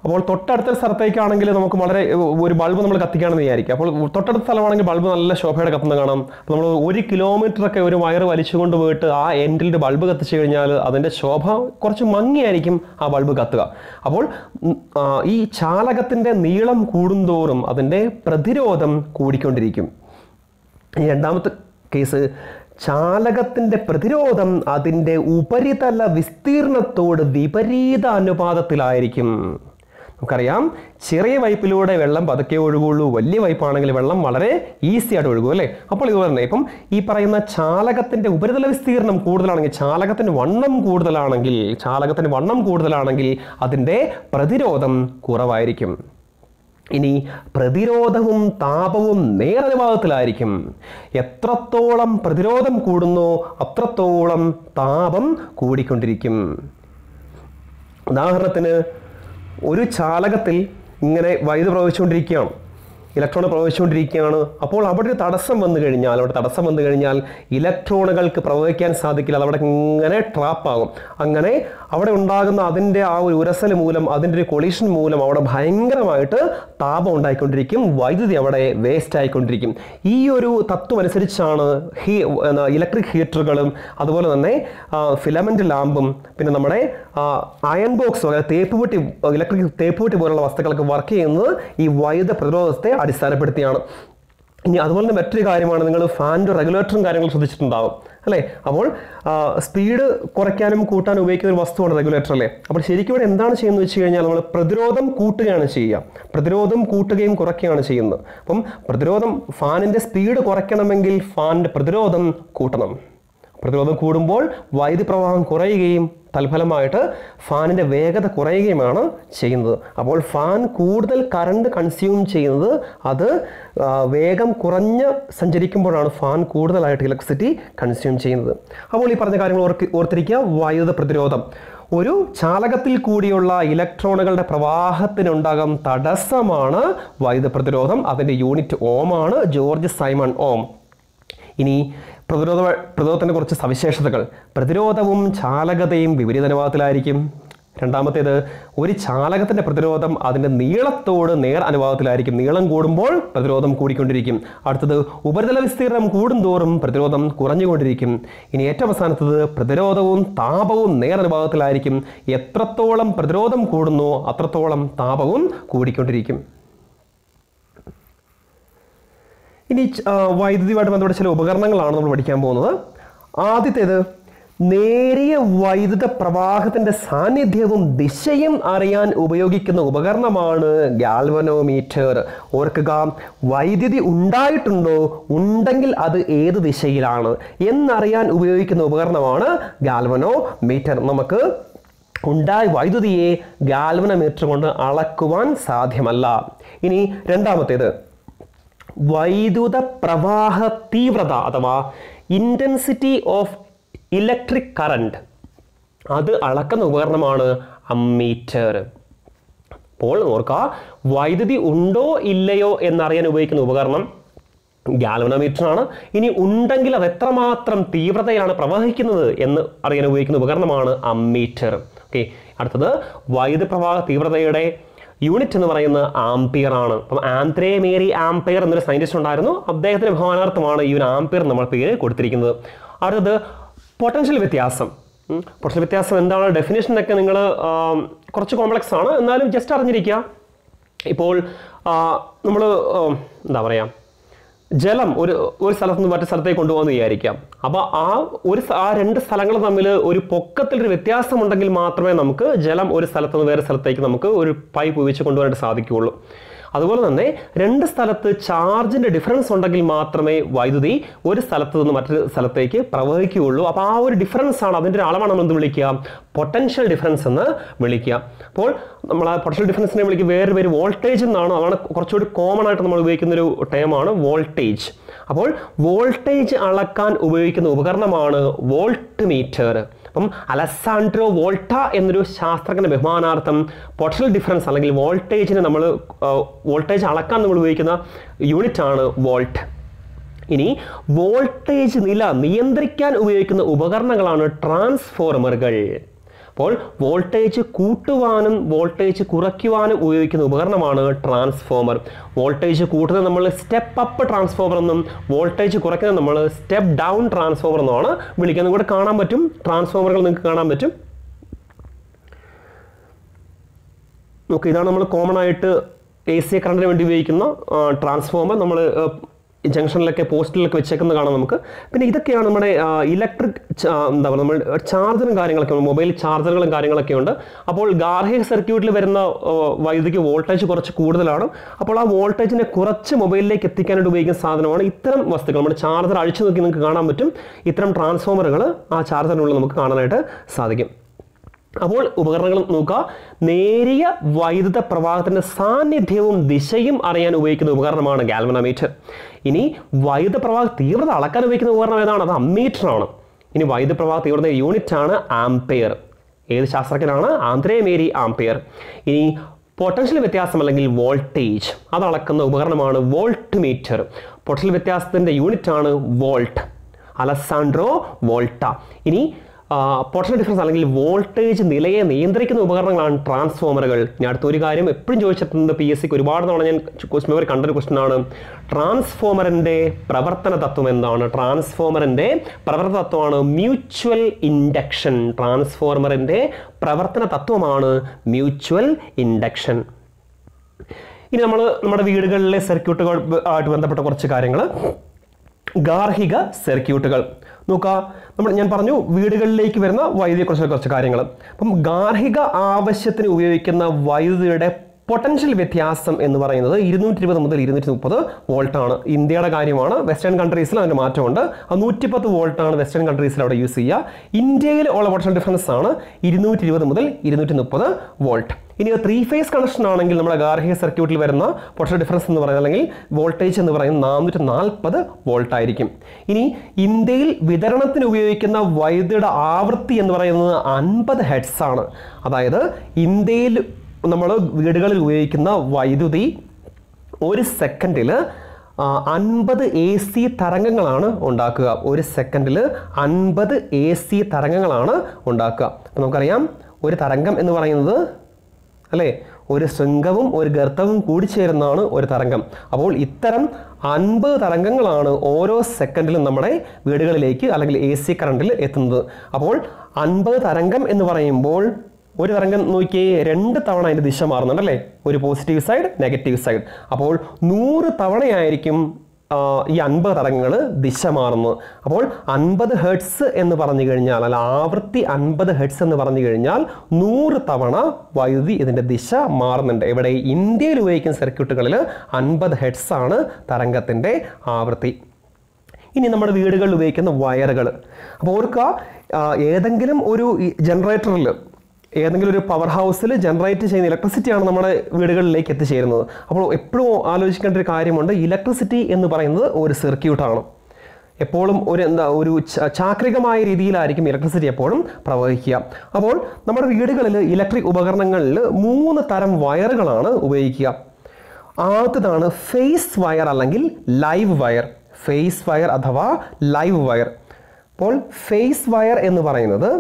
അപ്പോൾ തൊട്ടടുത്ത സ്ഥലത്തേക്കാണെങ്കിൽ നമുക്ക് വളരെ ഒരു ബൾബ് നമ്മൾ കത്തിക്കുകയാണെന്ന് വിചാരിക്കുക അപ്പോൾ തൊട്ടടുത്ത സ്ഥലമാണെങ്കിൽ ബൾബ് നല്ല ശോഭയുടെ കത്തുന്ന കാണാം. നമ്മൾ ഒരു കിലോമീറ്റർ ഒക്കെ ഒരു വയർ വലിച്ചുകൊണ്ട് പോയിട്ട് ആ എൻഡിൽ ബൾബ് കത്തിച്ചു കഴിഞ്ഞാൽ അതിന്റെ ശോഭ കുറച്ച് മങ്ങിയായിരിക്കും ആ ബൾബ് കത്തുക. അപ്പോൾ ഈ ചാലകത്തിന്റെ നീളം കൂടുന്തോറും അതിന്റെ പ്രതിരോധം കൂടിക്കൊണ്ടിരിക്കും. രണ്ടാമത്തെ കേസ് ചാലകത്തിന്റെ പ്രതിരോധം അതിന്റെ ഉപരിതല വിസ്തീർണത്തോട് വിപരീത അനുപാതത്തിലായിരിക്കും. നമുക്കറിയാം ചെറിയ പൈപ്പിലൂടെ വെള്ളം പതുക്കെ ഒഴുകുള്ളൂ വലിയ പൈപ്പാണെങ്കിൽ വെള്ളം വളരെ ഈസി ആയിട്ട് ഒഴുകും അല്ലേ? അപ്പോൾ ഇതുപോലെ തന്നെ ഇപ്പം ഈ പറയുന്ന ചാലകത്തിന്റെ ഉപരിതല വിസ്തീർണം കൂടുതലാണെങ്കിൽ ചാലകത്തിന് വണ്ണം കൂടുതലാണെങ്കിൽ ചാലകത്തിന് വണ്ണം കൂടുതലാണെങ്കിൽ അതിന്റെ പ്രതിരോധം കുറവായിരിക്കും. ഇനി പ്രതിരോധവും താപവും നേരനുപാതത്തിലായിരിക്കും എത്രത്തോളം പ്രതിരോധം കൂടുന്നോ അത്രത്തോളം താപം കൂടിക്കൊണ്ടിരിക്കും. ഉദാഹരണത്തിന് ഒരു ചാലകത്തിൽ ഇങ്ങനെ വൈദ്യുതി പ്രവഹിച്ചുകൊണ്ടിരിക്കുകയാണ്. ഇലക്ട്രോൺ പ്രവഹിച്ചുകൊണ്ടിരിക്കുകയാണ്. അപ്പോൾ അവിടെ ഒരു തടസ്സം വന്നു കഴിഞ്ഞാൽ അവിടെ തടസ്സം വന്നു കഴിഞ്ഞാൽ ഇലക്ട്രോണുകൾക്ക് പ്രവഹിക്കാൻ സാധിക്കില്ല. അവിടെ ഇങ്ങനെ ട്രാപ്പാകും. അങ്ങനെ അവിടെ ഉണ്ടാകുന്ന അതിന്റെ ആ ഒരു ഉരസൽ മൂലം അതിന്റെ ഒരു കൊളീഷൻ മൂലം അവിടെ ഭയങ്കരമായിട്ട് താപം ഉണ്ടായിക്കൊണ്ടിരിക്കും വൈദ്യുതി അവിടെ വേസ്റ്റ് ആയിക്കൊണ്ടിരിക്കും. ഈ ഒരു തത്വം അനുസരിച്ചാണ് ഹീ ഇലക്ട്രിക് ഹീറ്ററുകളും അതുപോലെ തന്നെ ഫിലമെന്റ് ലാമ്പും പിന്നെ നമ്മുടെ അയൺ ബോക്സ് അതായത് തേപ്പുപെട്ടി ഇലക്ട്രിക് തേപ്പുപെട്ടി പോലുള്ള വസ്തുക്കളൊക്കെ വർക്ക് ചെയ്യുന്നത് ഈ വൈദ്യുത പ്രതിരോധത്തെ അടിസ്ഥാനപ്പെടുത്തിയാണ്. ഇനി അതുപോലെ തന്നെ മറ്റൊരു കാര്യമാണ് നിങ്ങൾ ഫാനിന്റെ റെഗുലേറ്ററും കാര്യങ്ങളും ശ്രദ്ധിച്ചിട്ടുണ്ടാവും അല്ലേ? അപ്പോൾ സ്പീഡ് കുറയ്ക്കാനും കൂട്ടാനും ഉപയോഗിക്കുന്ന ഒരു വസ്തുവാണ് റെഗുലേറ്റർ അല്ലേ? അപ്പോൾ ശരിക്കും ഇവിടെ എന്താണ് ചെയ്യുന്നത് വെച്ച് കഴിഞ്ഞാൽ നമ്മൾ പ്രതിരോധം കൂട്ടുകയാണ് ചെയ്യുക. പ്രതിരോധം കൂട്ടുകയും കുറയ്ക്കുകയാണ് ചെയ്യുന്നത്. അപ്പം പ്രതിരോധം ഫാനിന്റെ സ്പീഡ് കുറയ്ക്കണമെങ്കിൽ ഫാനിന്റെ പ്രതിരോധം കൂട്ടണം. പ്രതിരോധം കൂടുമ്പോൾ വൈദ്യുതി പ്രവാഹം കുറയുകയും തൽഫലമായിട്ട് ഫാനിന്റെ വേഗത കുറയുകയുമാണ് ചെയ്യുന്നത്. അപ്പോൾ ഫാൻ കൂടുതൽ കറണ്ട് കൺസ്യൂം ചെയ്യുന്നത് അത് വേഗം കുറഞ്ഞ് സഞ്ചരിക്കുമ്പോഴാണ് ഫാൻ കൂടുതലായിട്ട് ഇലക്ട്രിസിറ്റി കൺസ്യൂം ചെയ്യുന്നത്. അപ്പോൾ ഈ പറഞ്ഞ കാര്യങ്ങൾ ഓർക്ക് ഓർത്തിരിക്കുക. വൈദ്യുത പ്രതിരോധം. ഒരു ചാലകത്തിൽ കൂടിയുള്ള ഇലക്ട്രോണുകളുടെ പ്രവാഹത്തിനുണ്ടാകും തടസ്സമാണ് വൈദ്യുത പ്രതിരോധം. അതിന്റെ യൂണിറ്റ് ഓമാണ് ജോർജ് സൈമൺ ഓം. ഇനി പ്രതിരോധ പ്രതിരോധത്തിന്റെ കുറച്ച് സവിശേഷതകൾ. പ്രതിരോധവും ചാലകതയും വിപരീത അനുപാതത്തിലായിരിക്കും രണ്ടാമത്തേത് ഒരു ചാലകത്തിന്റെ പ്രതിരോധം അതിന്റെ നീളത്തോട് നേർ അനുപാതത്തിലായിരിക്കും. നീളം കൂടുമ്പോൾ പ്രതിരോധം കൂടിക്കൊണ്ടിരിക്കും. അടുത്തത് ഉപരിതല വിസ്തീർണം കൂടുന്തോറും പ്രതിരോധം കുറഞ്ഞുകൊണ്ടിരിക്കും. ഇനി ഏറ്റവും അവസാനത്തത് പ്രതിരോധവും താപവും നേർ അനുപാതത്തിലായിരിക്കും. എത്രത്തോളം പ്രതിരോധം കൂടുന്നു അത്രത്തോളം താപവും കൂടിക്കൊണ്ടിരിക്കും. ഇനി വൈദ്യുതിയുമായിട്ട് ബന്ധപ്പെട്ട ചില ഉപകരണങ്ങളാണ് നമ്മൾ പഠിക്കാൻ പോകുന്നത്. ആദ്യത്തേത് നേരിയ വൈദ്യുത പ്രവാഹത്തിന്റെ സാന്നിധ്യവും ദിശയും അറിയാൻ ഉപയോഗിക്കുന്ന ഉപകരണമാണ് ഗാൽവനോമീറ്റർ. ഓർക്കുക വൈദ്യുതി ഉണ്ടായിട്ടുണ്ടോ? ഉണ്ടെങ്കിൽ അത് ഏത് ദിശയിലാണ്? എന്നറിയാൻ ഉപയോഗിക്കുന്ന ഉപകരണമാണ് ഗാൽവനോമീറ്റർ. നമുക്ക് ഉണ്ടായ വൈദ്യുതിയെ ഗാൽവനോമീറ്റർ കൊണ്ട് അളക്കുവാൻ സാധ്യമല്ല. ഇനി രണ്ടാമത്തേത് വൈദ്യുത പ്രവാഹ തീവ്രത അഥവാ ഇന്റൻസിറ്റി ഓഫ് ഇലക്ട്രിക് കറണ്ട് അത് അളക്കുന്ന ഉപകരണമാണ് അമ്മീറ്റർ അപ്പോൾ ഓർക്കുക വൈദ്യുതി ഉണ്ടോ ഇല്ലയോ എന്നറിയാൻ ഉപയോഗിക്കുന്ന ഉപകരണം ആണ് ഇനി ഉണ്ടെങ്കിൽ അത് എത്രമാത്രം തീവ്രതയാണ് പ്രവഹിക്കുന്നത് എന്ന് അറിയാൻ ഉപയോഗിക്കുന്ന ഉപകരണമാണ് അമ്മീറ്റർ ഓക്കെ അടുത്തത് വൈദ്യുത പ്രവാഹ തീവ്രതയുടെ യൂണിറ്റ് എന്ന് പറയുന്നത് ആംപിയർ ആണ്. അപ്പം ആന്ത്രേ മേരി ആംപിയർ എന്നൊരു സയന്റിസ്റ്റ് ഉണ്ടായിരുന്നു. അദ്ദേഹത്തിന്റെ ബഹുമാനാർത്ഥമാണ് ഈ ഒരു ആംപിയർ നമ്മൾ പേര് കൊടുത്തിരിക്കുന്നത്. അടുത്തത് പൊട്ടൻഷ്യൽ വ്യത്യാസം. പൊട്ടൻഷ്യൽ വ്യത്യാസം എന്താണ്? ഡെഫിനേഷനൊക്കെ നിങ്ങൾ കുറച്ച് കോംപ്ലക്സ് ആണ്. എന്നാലും ജസ്റ്റ് അറിഞ്ഞിരിക്കുക. ഇപ്പോൾ നമ്മൾ എന്താ പറയുക ജലം ഒരു ഒരു സ്ഥലത്ത് നിന്ന് മറ്റു സ്ഥലത്തേക്ക് കൊണ്ടുപോകാമെന്ന് വിചാരിക്കാം. അപ്പോൾ ആ ഒരു ആ രണ്ട് സ്ഥലങ്ങൾ തമ്മിൽ ഒരു പൊക്കത്തിൽ ഒരു വ്യത്യാസമുണ്ടെങ്കിൽ മാത്രമേ നമുക്ക് ജലം ഒരു സ്ഥലത്ത് നിന്ന് വേറെ സ്ഥലത്തേക്ക് നമുക്ക് ഒരു പൈപ്പ് ഉപയോഗിച്ച് കൊണ്ടുപോകാനായിട്ട് സാധിക്കുകയുള്ളൂ. അതുപോലെ തന്നെ രണ്ട് സ്ഥലത്ത് ചാർജിന്റെ ഡിഫറൻസ് ഉണ്ടെങ്കിൽ മാത്രമേ വൈദ്യുതി ഒരു സ്ഥലത്ത് നിന്ന് മറ്റൊരു സ്ഥലത്തേക്ക് പ്രവഹിക്കുകയുള്ളൂ. അപ്പോൾ ആ ഒരു ഡിഫറൻസ് ആണ് അതിന്റെ ഒരു അളവാണ് നമ്മൾ എന്ത് വിളിക്കുക? പൊട്ടൻഷ്യൽ ഡിഫറൻസ് എന്ന് വിളിക്കുക. അപ്പോൾ നമ്മൾ ആ പൊട്ടൻഷ്യൽ ഡിഫറൻസിനെ വിളിക്കുക. വേറെ പേര് വോൾട്ടേജ് എന്നാണ്. അതാണ് കുറച്ചുകൂടി കോമൺ ആയിട്ട് നമ്മൾ ഉപയോഗിക്കുന്ന ഒരു ടേമാണ് വോൾട്ടേജ് അപ്പോൾ വോൾട്ടേജ് അളക്കാൻ ഉപയോഗിക്കുന്ന ഉപകരണമാണ് വോൾട്ട് മീറ്റർ അപ്പം അലസാൻഡ്രോ വോൾട്ട എന്നൊരു ശാസ്ത്രജ്ഞന്റെ ബഹുമാനാർത്ഥം പൊട്ടൻഷ്യൽ ഡിഫറൻസ് അല്ലെങ്കിൽ വോൾട്ടേജിനെ നമ്മൾ വോൾട്ടേജ് അളക്കാൻ നമ്മൾ ഉപയോഗിക്കുന്ന യൂണിറ്റ് ആണ് വോൾട്ട്. ഇനി വോൾട്ടേജ് നില നിയന്ത്രിക്കാൻ ഉപയോഗിക്കുന്ന ഉപകരണങ്ങളാണ് ട്രാൻസ്ഫോർമറുകൾ. അപ്പോൾ വോൾട്ടേജ് കൂട്ടുവാനും വോൾട്ടേജ് കുറയ്ക്കുവാനും ഉപയോഗിക്കുന്ന ഉപകരണമാണ് ട്രാൻസ്ഫോമർ. വോൾട്ടേജ് കൂട്ടുന്നത് നമ്മൾ സ്റ്റെപ്പ് അപ്പ് ട്രാൻസ്ഫോമർ എന്നും വോൾട്ടേജ് കുറയ്ക്കുന്നത് നമ്മൾ സ്റ്റെപ്പ് ഡൗൺ ട്രാൻസ്ഫോമർ എന്നുമാണ് വിളിക്കുന്നത്. കൂടെ കാണാൻ പറ്റും ട്രാൻസ്ഫോമറുകൾ നിങ്ങൾക്ക് കാണാൻ പറ്റും. നോക്കി ഇതാണ് നമ്മൾ കോമൺ ആയിട്ട് എ സി കറണ്ടിന് വേണ്ടി ഉപയോഗിക്കുന്ന ട്രാൻസ്ഫോമർ നമ്മൾ ജംഗ്ഷനിലൊക്കെ പോസ്റ്റിലൊക്കെ വെച്ചേക്കുന്നത് കാണാം നമുക്ക്. പിന്നെ ഇതൊക്കെയാണ് നമ്മുടെ ഇലക്ട്രിക് എന്താ പറയുക നമ്മൾ ചാർജറും കാര്യങ്ങളൊക്കെ ഉണ്ട് മൊബൈൽ ചാർജറുകളും കാര്യങ്ങളൊക്കെ ഉണ്ട്. അപ്പോൾ ഗാർഹിക സർക്യൂട്ടിൽ വരുന്ന വൈദ്യുതിക്ക് വോൾട്ടേജ് കുറച്ച് കൂടുതലാണ്. അപ്പോൾ ആ വോൾട്ടേജിനെ കുറച്ച് മൊബൈലിലേക്ക് എത്തിക്കാനായിട്ട് ഉപയോഗിക്കുന്ന സാധനമാണ് ഇത്തരം വസ്തുക്കൾ. നമ്മുടെ ചാർജർ അഴിച്ചു നോക്കി നിങ്ങൾക്ക് കാണാൻ പറ്റും. ഇത്തരം ട്രാൻസ്ഫോമറുകൾ ആ ചാർജറിനുള്ളിൽ നമുക്ക് കാണാനായിട്ട് സാധിക്കും. അപ്പോൾ ഉപകരണങ്ങൾ നോക്കുക. നേരിയ വൈദ്യുത പ്രവാഹത്തിന്റെ സാന്നിധ്യവും ദിശയും അറിയാൻ ഉപയോഗിക്കുന്ന ഉപകരണമാണ് ഗാൽവനോമീറ്റർ. ഇനി വൈദ്യുത പ്രവാഹ തീവ്രത അളക്കാൻ ഉപയോഗിക്കുന്ന ഉപകരണം ഏതാണ്? അത് അമ്മീറ്റർ ആണ് ഇനി വൈദ്യുത പ്രവാഹ തീവ്രത യൂണിറ്റ് ആണ് ആംപെയർ. ഏത് ശാസ്ത്രജ്ഞനാണ്? Andre Marie Ampere. ഇനി പൊട്ടൻഷ്യൽ വ്യത്യാസം അല്ലെങ്കിൽ വോൾട്ടേജ്. അത് അളക്കുന്ന ഉപകരണമാണ് വോൾട്ട് മീറ്റർ പൊട്ടൻഷ്യൽ വ്യത്യാസത്തിന്റെ യൂണിറ്റ് ആണ് വോൾട്ട്. Alessandro Volta. ഇനി പൊട്ടൻഷ്യൽ ഡിഫറൻസ് അല്ലെങ്കിൽ വോൾട്ടേജ് നിലയെ നിയന്ത്രിക്കുന്ന ഉപകരണങ്ങളാണ് ട്രാൻസ്ഫോമറുകൾ ഞാൻ അടുത്ത ഒരു കാര്യം എപ്പോഴും ചോദിച്ചിട്ടുണ്ട് പി എസ് സിക്ക് ഒരുപാട് തവണ ഞാൻ ക്വസ്റ്റ്യൻ പേപ്പർ കണ്ടൊരു ക്വസ്റ്റ്യൻ ആണ്. ട്രാൻസ്ഫോമറിന്റെ പ്രവർത്തന തത്വം എന്താണ്? ട്രാൻസ്ഫോമറിന്റെ പ്രവർത്തന തത്വമാണ് മ്യൂച്വൽ ഇൻഡക്ഷൻ ട്രാൻസ്ഫോമറിന്റെ പ്രവർത്തന തത്വമാണ് മ്യൂച്വൽ ഇൻഡക്ഷൻ ഇനി നമ്മൾ നമ്മുടെ വീടുകളിലെ സർക്യൂട്ടുകൾ ആയിട്ട് ബന്ധപ്പെട്ട കുറച്ച് കാര്യങ്ങൾ ഗാർഹിക സർക്യൂട്ടുകൾ നോക്കുക നമ്മൾ ഞാൻ പറഞ്ഞു വീടുകളിലേക്ക് വരുന്ന വൈദ്യുതിയെക്കുറിച്ചുള്ള കുറച്ച് കാര്യങ്ങൾ അപ്പം ഗാർഹിക ആവശ്യത്തിന് ഉപയോഗിക്കുന്ന വൈദ്യുതിയുടെ പൊട്ടൻഷ്യൽ വ്യത്യാസം എന്ന് പറയുന്നത് ഇരുന്നൂറ്റി ഇരുപത് മുതൽ ഇരുന്നൂറ്റി മുപ്പത് വോൾട്ടാണ് ഇന്ത്യയുടെ കാര്യമാണ്. വെസ്റ്റേൺ കൺട്രീസിൽ അതിന്റെ മാറ്റമുണ്ട്. ആ നൂറ്റിപ്പത്ത് വോൾട്ടാണ് വെസ്റ്റേൺ കൺട്രീസിൽ അവിടെ യൂസ് ചെയ്യുക. ഇന്ത്യയിൽ ഉള്ള പൊട്ടൻഷ്യൽ ഡിഫറൻസ് ആണ് ഇരുന്നൂറ്റി ഇരുപത് മുതൽ ഇരുന്നൂറ്റി മുപ്പത് വോൾട്ട് ഇനി ത്രീ ഫേസ് കണക്ഷൻ ആണെങ്കിൽ നമ്മുടെ ഗാർഹിക സർക്യൂട്ടിൽ വരുന്ന പൊട്ടൻഷ്യൽ ഡിഫറൻസ് എന്ന് പറയുന്നത് അല്ലെങ്കിൽ വോൾട്ടേജ് എന്ന് പറയുന്നത് നാനൂറ്റി നാൽപ്പത് വോൾട്ട് ആയിരിക്കും. ഇനി ഇന്ത്യയിൽ വിതരണത്തിന് ഉപയോഗിക്കുന്ന വൈദ്യുതിയുടെ ആവൃത്തി എന്ന് പറയുന്നത് അൻപത് ഹെഡ്സ് ആണ്. അതായത് ഇന്ത്യയിൽ നമ്മൾ വീടുകളിൽ ഉപയോഗിക്കുന്ന വൈദ്യുതി ഒരു സെക്കൻഡിൽ അൻപത് എ സി തരംഗങ്ങളാണ് ഉണ്ടാക്കുക. ഒരു സെക്കൻഡിൽ അൻപത് എ സി തരംഗങ്ങളാണ് ഉണ്ടാക്കുക. അപ്പം നമുക്കറിയാം ഒരു തരംഗം എന്ന് പറയുന്നത് അല്ലേ? ഒരു ശൃംഗവും ഒരു ഗർത്തവും കൂടി ചേരുന്നതാണ് ഒരു തരംഗം. അപ്പോൾ ഇത്തരം അൻപത് തരംഗങ്ങളാണ് ഓരോ സെക്കൻഡിലും നമ്മുടെ വീടുകളിലേക്ക് അല്ലെങ്കിൽ എ സി കറണ്ടിൽ എത്തുന്നത്. അപ്പോൾ അൻപത് തരംഗം എന്ന് പറയുമ്പോൾ ഒരു തരംഗം നോക്കിയേ രണ്ട് തവണ അതിന്റെ ദിശ മാറുന്നുണ്ട് അല്ലേ? ഒരു പോസിറ്റീവ് സൈഡ് നെഗറ്റീവ് സൈഡ് അപ്പോൾ നൂറ് തവണയായിരിക്കും ഈ അൻപത് തരംഗങ്ങൾ ദിശ മാറുന്നു അപ്പോൾ അൻപത് ഹെഡ്സ് എന്ന് പറഞ്ഞു കഴിഞ്ഞാൽ അല്ല ആവൃത്തി അൻപത് ഹെഡ്സ് എന്ന് പറഞ്ഞു കഴിഞ്ഞാൽ നൂറ് തവണ വൈദ്യുതി ഇതിന്റെ ദിശ മാറുന്നുണ്ട്. ഇവിടെ ഇന്ത്യയിൽ ഉപയോഗിക്കുന്ന സർക്യൂട്ടുകളിൽ അൻപത് ഹെഡ്സ് ആണ് തരംഗത്തിന്റെ ആവൃത്തി. ഇനി നമ്മുടെ വീടുകളിൽ ഉപയോഗിക്കുന്ന വയറുകൾ. അപ്പോൾ ഓർക്കുക ഏതെങ്കിലും ഒരു ജനറേറ്ററിൽ ഏതെങ്കിലും ഒരു പവർ ഹൗസിൽ ജനറേറ്റ് ചെയ്യുന്ന ഇലക്ട്രിസിറ്റിയാണ് നമ്മുടെ വീടുകളിലേക്ക് എത്തിച്ചേരുന്നത്. അപ്പോൾ എപ്പോഴും ആലോചിക്കേണ്ട ഒരു കാര്യമുണ്ട്. ഇലക്ട്രിസിറ്റി എന്ന് പറയുന്നത് ഒരു സർക്യൂട്ടാണ് എപ്പോഴും ഒരു എന്താ ഒരു ചാക്രികമായ രീതിയിലായിരിക്കും ഇലക്ട്രിസിറ്റി എപ്പോഴും പ്രവഹിക്കുക. അപ്പോൾ നമ്മുടെ വീടുകളിൽ ഇലക്ട്രിക് ഉപകരണങ്ങളിൽ മൂന്ന് തരം വയറുകളാണ് ഉപയോഗിക്കുക. ആദ്യതാണ് ഫേസ് വയർ അല്ലെങ്കിൽ ലൈവ് വയർ ഫേസ് വയർ അഥവാ ലൈവ് വയർ അപ്പോൾ ഫേസ് വയർ എന്ന് പറയുന്നത്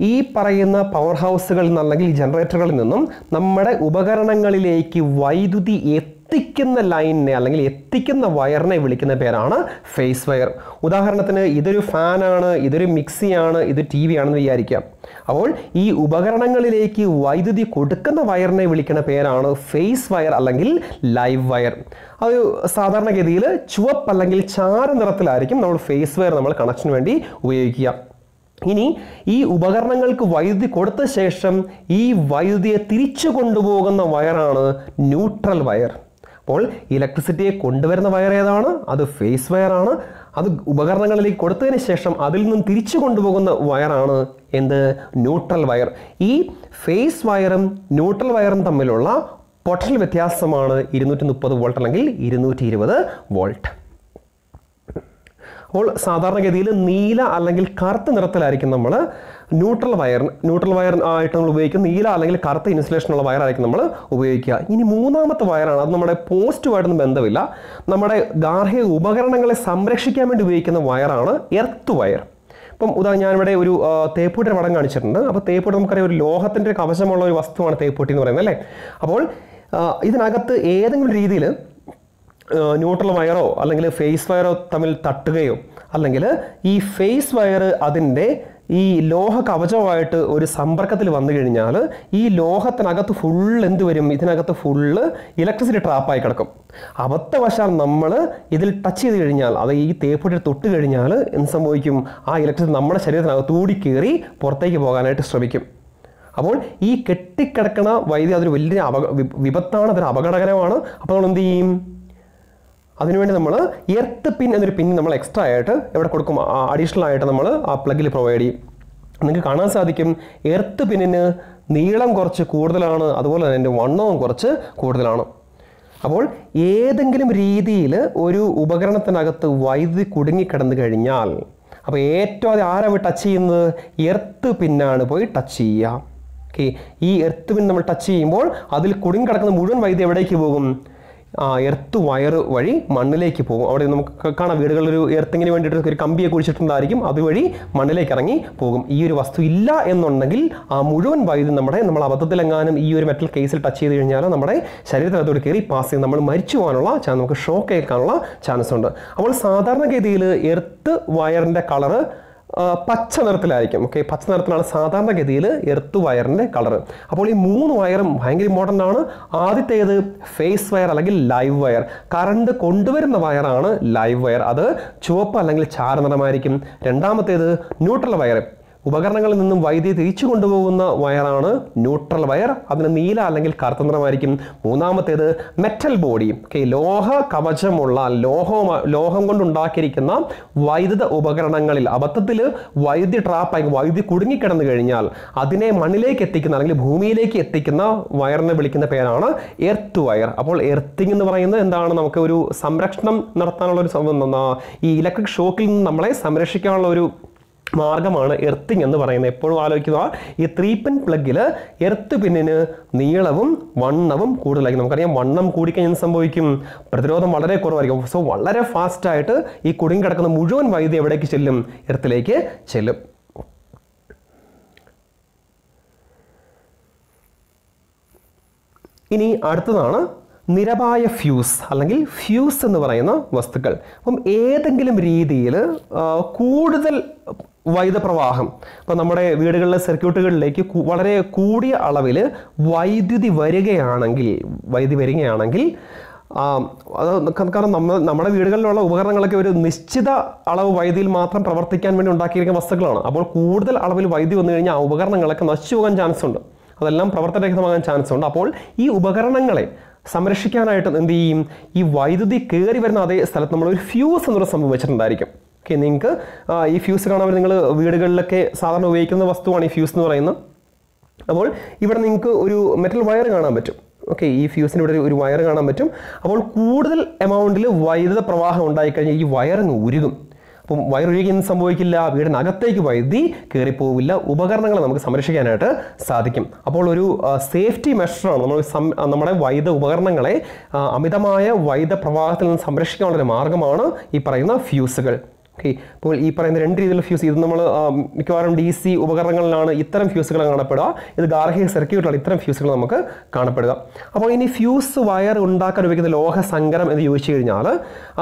ഈ പറയുന്ന പവർ ഹൗസുകളിൽ നിന്നല്ലെങ്കിൽ ജനറേറ്ററുകളിൽ നിന്നും നമ്മുടെ ഉപകരണങ്ങളിലേക്ക് വൈദ്യുതി എത്തിക്കുന്ന ലൈനിനെ അല്ലെങ്കിൽ എത്തിക്കുന്ന വയറിനെ വിളിക്കുന്ന പേരാണ് ഫേസ് വയർ ഉദാഹരണത്തിന് ഇതൊരു ഫാനാണ് ഇതൊരു മിക്സിയാണ് ഇത് ടി വി ആണെന്ന് വിചാരിക്കാം. അപ്പോൾ ഈ ഉപകരണങ്ങളിലേക്ക് വൈദ്യുതി കൊടുക്കുന്ന വയറിനെ വിളിക്കുന്ന പേരാണ് ഫേസ് വയർ അല്ലെങ്കിൽ ലൈവ് വയർ അത് സാധാരണഗതിയിൽ ചുവപ്പ് അല്ലെങ്കിൽ ചാര നിറത്തിലായിരിക്കും നമ്മൾ ഫേസ് വയർ നമ്മൾ കണക്ഷന് വേണ്ടി ഉപയോഗിക്കുക. ഇനി ഈ ഉപകരണങ്ങൾക്ക് വൈദ്യുതി കൊടുത്ത ശേഷം ഈ വൈദ്യുതിയെ തിരിച്ചു കൊണ്ടുപോകുന്ന വയറാണ് ന്യൂട്രൽ വയർ. അപ്പോൾ ഇലക്ട്രിസിറ്റിയെ കൊണ്ടുവരുന്ന വയർ ഏതാണ്? അത് ഫേസ് വയറാണ്. അത് ഉപകരണങ്ങളിലേക്ക് കൊടുത്തതിന് ശേഷം അതിൽ നിന്നും തിരിച്ചു കൊണ്ടുപോകുന്ന വയറാണ് എന്ത്? Neutral wire. ഈ ഫേസ് വയറും ന്യൂട്രൽ വയറും തമ്മിലുള്ള പൊട്ടൽ വ്യത്യാസമാണ് ഇരുന്നൂറ്റി മുപ്പത് വോൾട്ട് അല്ലെങ്കിൽ ഇരുന്നൂറ്റി ഇരുപത് വോൾട്ട്. അപ്പോൾ സാധാരണഗതിയിൽ നീല അല്ലെങ്കിൽ കറുത്ത നിറത്തിലായിരിക്കും നമ്മൾ ന്യൂട്രൽ വയർ ന്യൂട്രൽ വയർ ആയിട്ട് നമ്മൾ ഉപയോഗിക്കും. നീല അല്ലെങ്കിൽ കറുത്ത ഇൻസുലേഷനുള്ള വയറായിരിക്കും നമ്മൾ ഉപയോഗിക്കുക. ഇനി മൂന്നാമത്തെ വയറാണ് അത് നമ്മുടെ പോസ്റ്റുമായിട്ടൊന്നും ബന്ധമില്ല. നമ്മുടെ ഗാർഹിക ഉപകരണങ്ങളെ സംരക്ഷിക്കാൻ വേണ്ടി ഉപയോഗിക്കുന്ന വയറാണ് എർത്ത് വയർ ഇപ്പം ഉദാഹരണം ഞാനിവിടെ ഒരു തേപ്പൂട്ടിയുടെ പടം കാണിച്ചിട്ടുണ്ട്. അപ്പോൾ തേപ്പൂട്ട് നമുക്കറിയാം ഒരു ലോഹത്തിന്റെ കവശമുള്ള ഒരു വസ്തുവാണ് തേപ്പൂട്ടി എന്ന് പറയുന്നത് അല്ലേ? അപ്പോൾ ഇതിനകത്ത് ഏതെങ്കിലും രീതിയിൽ ന്യൂട്രൽ വയറോ അല്ലെങ്കിൽ ഫേസ് വയറോ തമ്മിൽ തട്ടുകയോ അല്ലെങ്കിൽ ഈ ഫേസ് വയർ അതിന്റെ ഈ ലോഹ കവചമായിട്ട് ഒരു സമ്പർക്കത്തിൽ വന്നു കഴിഞ്ഞാൽ ഈ ലോഹത്തിനകത്ത് ഫുൾ എന്ത് വരും? ഇതിനകത്ത് ഫുള്ള് ഇലക്ട്രിസിറ്റി ട്രാപ്പായി കിടക്കും. അബദ്ധവശാൽ നമ്മൾ ഇതിൽ ടച്ച് ചെയ്ത് കഴിഞ്ഞാൽ അത് ഈ തേപ്പൊടി തൊട്ട് കഴിഞ്ഞാൽ എന്ത് സംഭവിക്കും? ആ ഇലക്ട്രിസിറ്റി നമ്മുടെ ശരീരത്തിനകത്ത് കൂടി കയറി പുറത്തേക്ക് പോകാനായിട്ട് ശ്രമിക്കും. അപ്പോൾ ഈ കെട്ടിക്കിടക്കണ വൈദ്യുതി അതൊരു വലിയ അപക വിപത്താണ് അതൊരു അപകടകരമാണ്. അപ്പോൾ നമ്മൾ എന്ത് ചെയ്യും? അതിനുവേണ്ടി നമ്മൾ എർത്ത് പിൻ എന്നൊരു പിൻ നമ്മൾ എക്സ്ട്രാ ആയിട്ട് ഇവിടെ കൊടുക്കും? അഡീഷണൽ ആയിട്ട് നമ്മൾ ആ പ്ലഗിൽ പ്രൊവൈഡ് ചെയ്യും. നിങ്ങൾക്ക് കാണാൻ സാധിക്കും എർത്ത് പിന്നിന് നീളം കുറച്ച് കൂടുതലാണ് അതുപോലെ തന്നെ എന്റെ വണ്ണവും കുറച്ച് കൂടുതലാണ്. അപ്പോൾ ഏതെങ്കിലും രീതിയിൽ ഒരു ഉപകരണത്തിനകത്ത് വൈദ്യുതി കുടുങ്ങിക്കിടന്നു കഴിഞ്ഞാൽ അപ്പോൾ ഏറ്റവും ആദ്യം ആരാ പോയി ടച്ച് ചെയ്യുന്നത്? എർത്ത് പിന്നാണ് പോയി ടച്ച് ചെയ്യുക. ഓക്കെ ഈ എർത്ത് പിൻ നമ്മൾ ടച്ച് ചെയ്യുമ്പോൾ അതിൽ കുടുങ്ങി കിടക്കുന്ന മുഴുവൻ വൈദ്യുതി എവിടേക്ക് പോകും? എർത്ത് വയർ വഴി മണ്ണിലേക്ക് പോകും. അവിടെ നമുക്ക് കാണാം വീടുകളിലൊരു എർത്തിങ്ങിന് വേണ്ടിയിട്ട് ഒരു കമ്പിയെ കുഴിച്ചിട്ടുണ്ടായിരിക്കും. അതുവഴി മണ്ണിലേക്ക് ഇറങ്ങി പോകും. ഈ ഒരു വസ്തു ഇല്ല എന്നുണ്ടെങ്കിൽ ആ മുഴുവൻ വൈദ്യുതി നമ്മുടെ നമ്മൾ അബദ്ധത്തിലെങ്ങാനും ഈ ഒരു മെറ്റൽ കേസിൽ ടച്ച് ചെയ്ത് കഴിഞ്ഞാൽ നമ്മുടെ ശരീരത്തിനകത്തോട് കയറി പാസ് ചെയ്ത് നമ്മൾ മരിച്ചു പോകാനുള്ള ചാൻസ് നമുക്ക് ഷോക്ക് ഏൽക്കാനുള്ള ചാൻസ് ഉണ്ട്. അപ്പോൾ സാധാരണഗതിയിൽ എർത്ത് വയറിന്റെ കളറ് പച്ച നിറത്തിലായിരിക്കും. ഓക്കെ പച്ച നിറത്തിലാണ് സാധാരണഗതിയിൽ എർത്ത് വയറിന്റെ കളർ അപ്പോൾ ഈ മൂന്ന് വയറും ഭയങ്കര ഇമ്പോർട്ടന്റ് ആണ്. ആദ്യത്തേത് ഫേസ് വയർ അല്ലെങ്കിൽ ലൈവ് വയർ. കറണ്ട് കൊണ്ടുവരുന്ന വയറാണ് ലൈവ് വയർ. അത് ചുവപ്പ് അല്ലെങ്കിൽ ചാരനിറമായിരിക്കും രണ്ടാമത്തേത് ന്യൂട്രൽ വയർ. ഉപകരണങ്ങളിൽ നിന്നും വൈദ്യുതി തിരിച്ചു കൊണ്ടുപോകുന്ന വയറാണ് ന്യൂട്രൽ വയർ അതിന് നീല അല്ലെങ്കിൽ കറുത്ത നിറമായിരിക്കും. മൂന്നാമത്തേത് മെറ്റൽ ബോഡി ഓക്കെ ലോഹ കവചമുള്ള ലോഹം ലോഹം കൊണ്ടുണ്ടാക്കിയിരിക്കുന്ന വൈദ്യുത ഉപകരണങ്ങളിൽ അബദ്ധത്തിൽ വൈദ്യുതി ട്രാപ്പായി വൈദ്യുതി കുടുങ്ങിക്കിടന്നു കഴിഞ്ഞാൽ അതിനെ മണ്ണിലേക്ക് എത്തിക്കുന്ന അല്ലെങ്കിൽ ഭൂമിയിലേക്ക് എത്തിക്കുന്ന വയറിനെ വിളിക്കുന്ന പേരാണ് എർത്ത് വയർ അപ്പോൾ എർത്തിങ് എന്ന് പറയുന്നത് എന്താണ്? നമുക്ക് ഒരു സംരക്ഷണം നടത്താനുള്ള ഒരു ഈ ഇലക്ട്രിക് ഷോക്കിൽ നിന്ന് നമ്മളെ സംരക്ഷിക്കാനുള്ള ഒരു മാർഗമാണ് എർത്തിങ് എന്ന് പറയുന്നത്. എപ്പോഴും ആലോചിക്കുക ഈ ത്രീ പിൻ പ്ലഗിൽ എർത്ത് പിന്നിന് നീളവും വണ്ണവും കൂടുതലായിരിക്കും. നമുക്കറിയാം വണ്ണം കൂടിക്കഴിഞ്ഞാൽ സംഭവിക്കും? പ്രതിരോധം വളരെ കുറവായിരിക്കും. സോ വളരെ ഫാസ്റ്റായിട്ട് ഈ കുടുങ്ങി കിടക്കുന്ന മുഴുവൻ വൈദ്യുതി എവിടേക്ക് ചെല്ലും? എർത്തിലേക്ക് ചെല്ലും. ഇനി അടുത്തതാണ് നിരപായ ഫ്യൂസ് അല്ലെങ്കിൽ ഫ്യൂസ് എന്ന് പറയുന്ന വസ്തുക്കൾ. അപ്പം ഏതെങ്കിലും രീതിയിൽ കൂടുതൽ വൈദ്യുത പ്രവാഹം ഇപ്പം നമ്മുടെ വീടുകളിലെ സർക്യൂട്ടുകളിലേക്ക് വളരെ കൂടിയ അളവിൽ വൈദ്യുതി വരികയാണെങ്കിൽ വൈദ്യുതി വരികയാണെങ്കിൽ അത് കാരണം നമ്മൾ നമ്മുടെ വീടുകളിലുള്ള ഉപകരണങ്ങളൊക്കെ ഒരു നിശ്ചിത അളവ് വൈദ്യുതിയിൽ മാത്രം പ്രവർത്തിക്കാൻ വേണ്ടി ഉണ്ടാക്കിയിരിക്കുന്ന വസ്തുക്കളാണ്. അപ്പോൾ കൂടുതൽ അളവിൽ വൈദ്യുതി വന്നു കഴിഞ്ഞാൽ ആ ഉപകരണങ്ങളൊക്കെ നശിച്ചു പോകാൻ ചാൻസ് ഉണ്ട് അതെല്ലാം പ്രവർത്തനരഹിതമാകാൻ ചാൻസ് ഉണ്ട് അപ്പോൾ ഈ ഉപകരണങ്ങളെ സംരക്ഷിക്കാനായിട്ട് എന്ത് ചെയ്യും? ഈ വൈദ്യുതി കയറി വരുന്ന അതേ സ്ഥലത്ത് നമ്മൾ ഒരു ഫ്യൂസ് എന്നൊരു സംഭവം വെച്ചിട്ടുണ്ടായിരിക്കും. ഓക്കെ നിങ്ങൾക്ക് ഈ ഫ്യൂസ് കാണാൻ നിങ്ങൾ വീടുകളിലൊക്കെ സാധാരണ ഉപയോഗിക്കുന്ന വസ്തുവാണ് ഈ ഫ്യൂസ് എന്ന് പറയുന്നത്. അപ്പോൾ ഇവിടെ നിങ്ങൾക്ക് ഒരു മെറ്റൽ വയർ കാണാൻ പറ്റും. ഓക്കെ ഈ ഫ്യൂസിന് ഇവിടെ ഒരു വയർ കാണാൻ പറ്റും. അപ്പോൾ കൂടുതൽ എമൗണ്ടിൽ വൈദ്യുത പ്രവാഹം ഉണ്ടായിക്കഴിഞ്ഞാൽ ഈ വയർ അങ്ങ് ഉരുകും. അപ്പം ഒന്നും സംഭവിക്കില്ല? വീടിനകത്തേക്ക് വൈദ്യുതി കയറിപ്പോവില്ല ഉപകരണങ്ങളെ നമുക്ക് സംരക്ഷിക്കാനായിട്ട് സാധിക്കും. അപ്പോൾ ഒരു സേഫ്റ്റി മെഷറാണ് നമ്മൾ നമ്മുടെ വൈദ്യുത ഉപകരണങ്ങളെ അമിതമായ വൈദ്യുത പ്രവാഹത്തിൽ നിന്ന് സംരക്ഷിക്കാനുള്ള മാർഗമാണ് ഈ പറയുന്ന ഫ്യൂസുകൾ ഓക്കെ അപ്പോൾ ഈ പറയുന്ന രണ്ട് രീതിയിലുള്ള ഫ്യൂസ് ഇത് നമ്മൾ മിക്കവാറും ഡി സി ഉപകരണങ്ങളിലാണ് ഇത്തരം ഫ്യൂസുകൾ കാണപ്പെടുക. ഇത് ഗാർഹിക സർക്യൂട്ടിലാണ് ഇത്തരം ഫ്യൂസുകൾ നമുക്ക് കാണപ്പെടുക. അപ്പോൾ ഇനി ഫ്യൂസ് വയർ ഉണ്ടാക്കാൻ ഉപയോഗിക്കുന്ന ലോഹ സങ്കരം എന്ന് ചോദിച്ചു കഴിഞ്ഞാൽ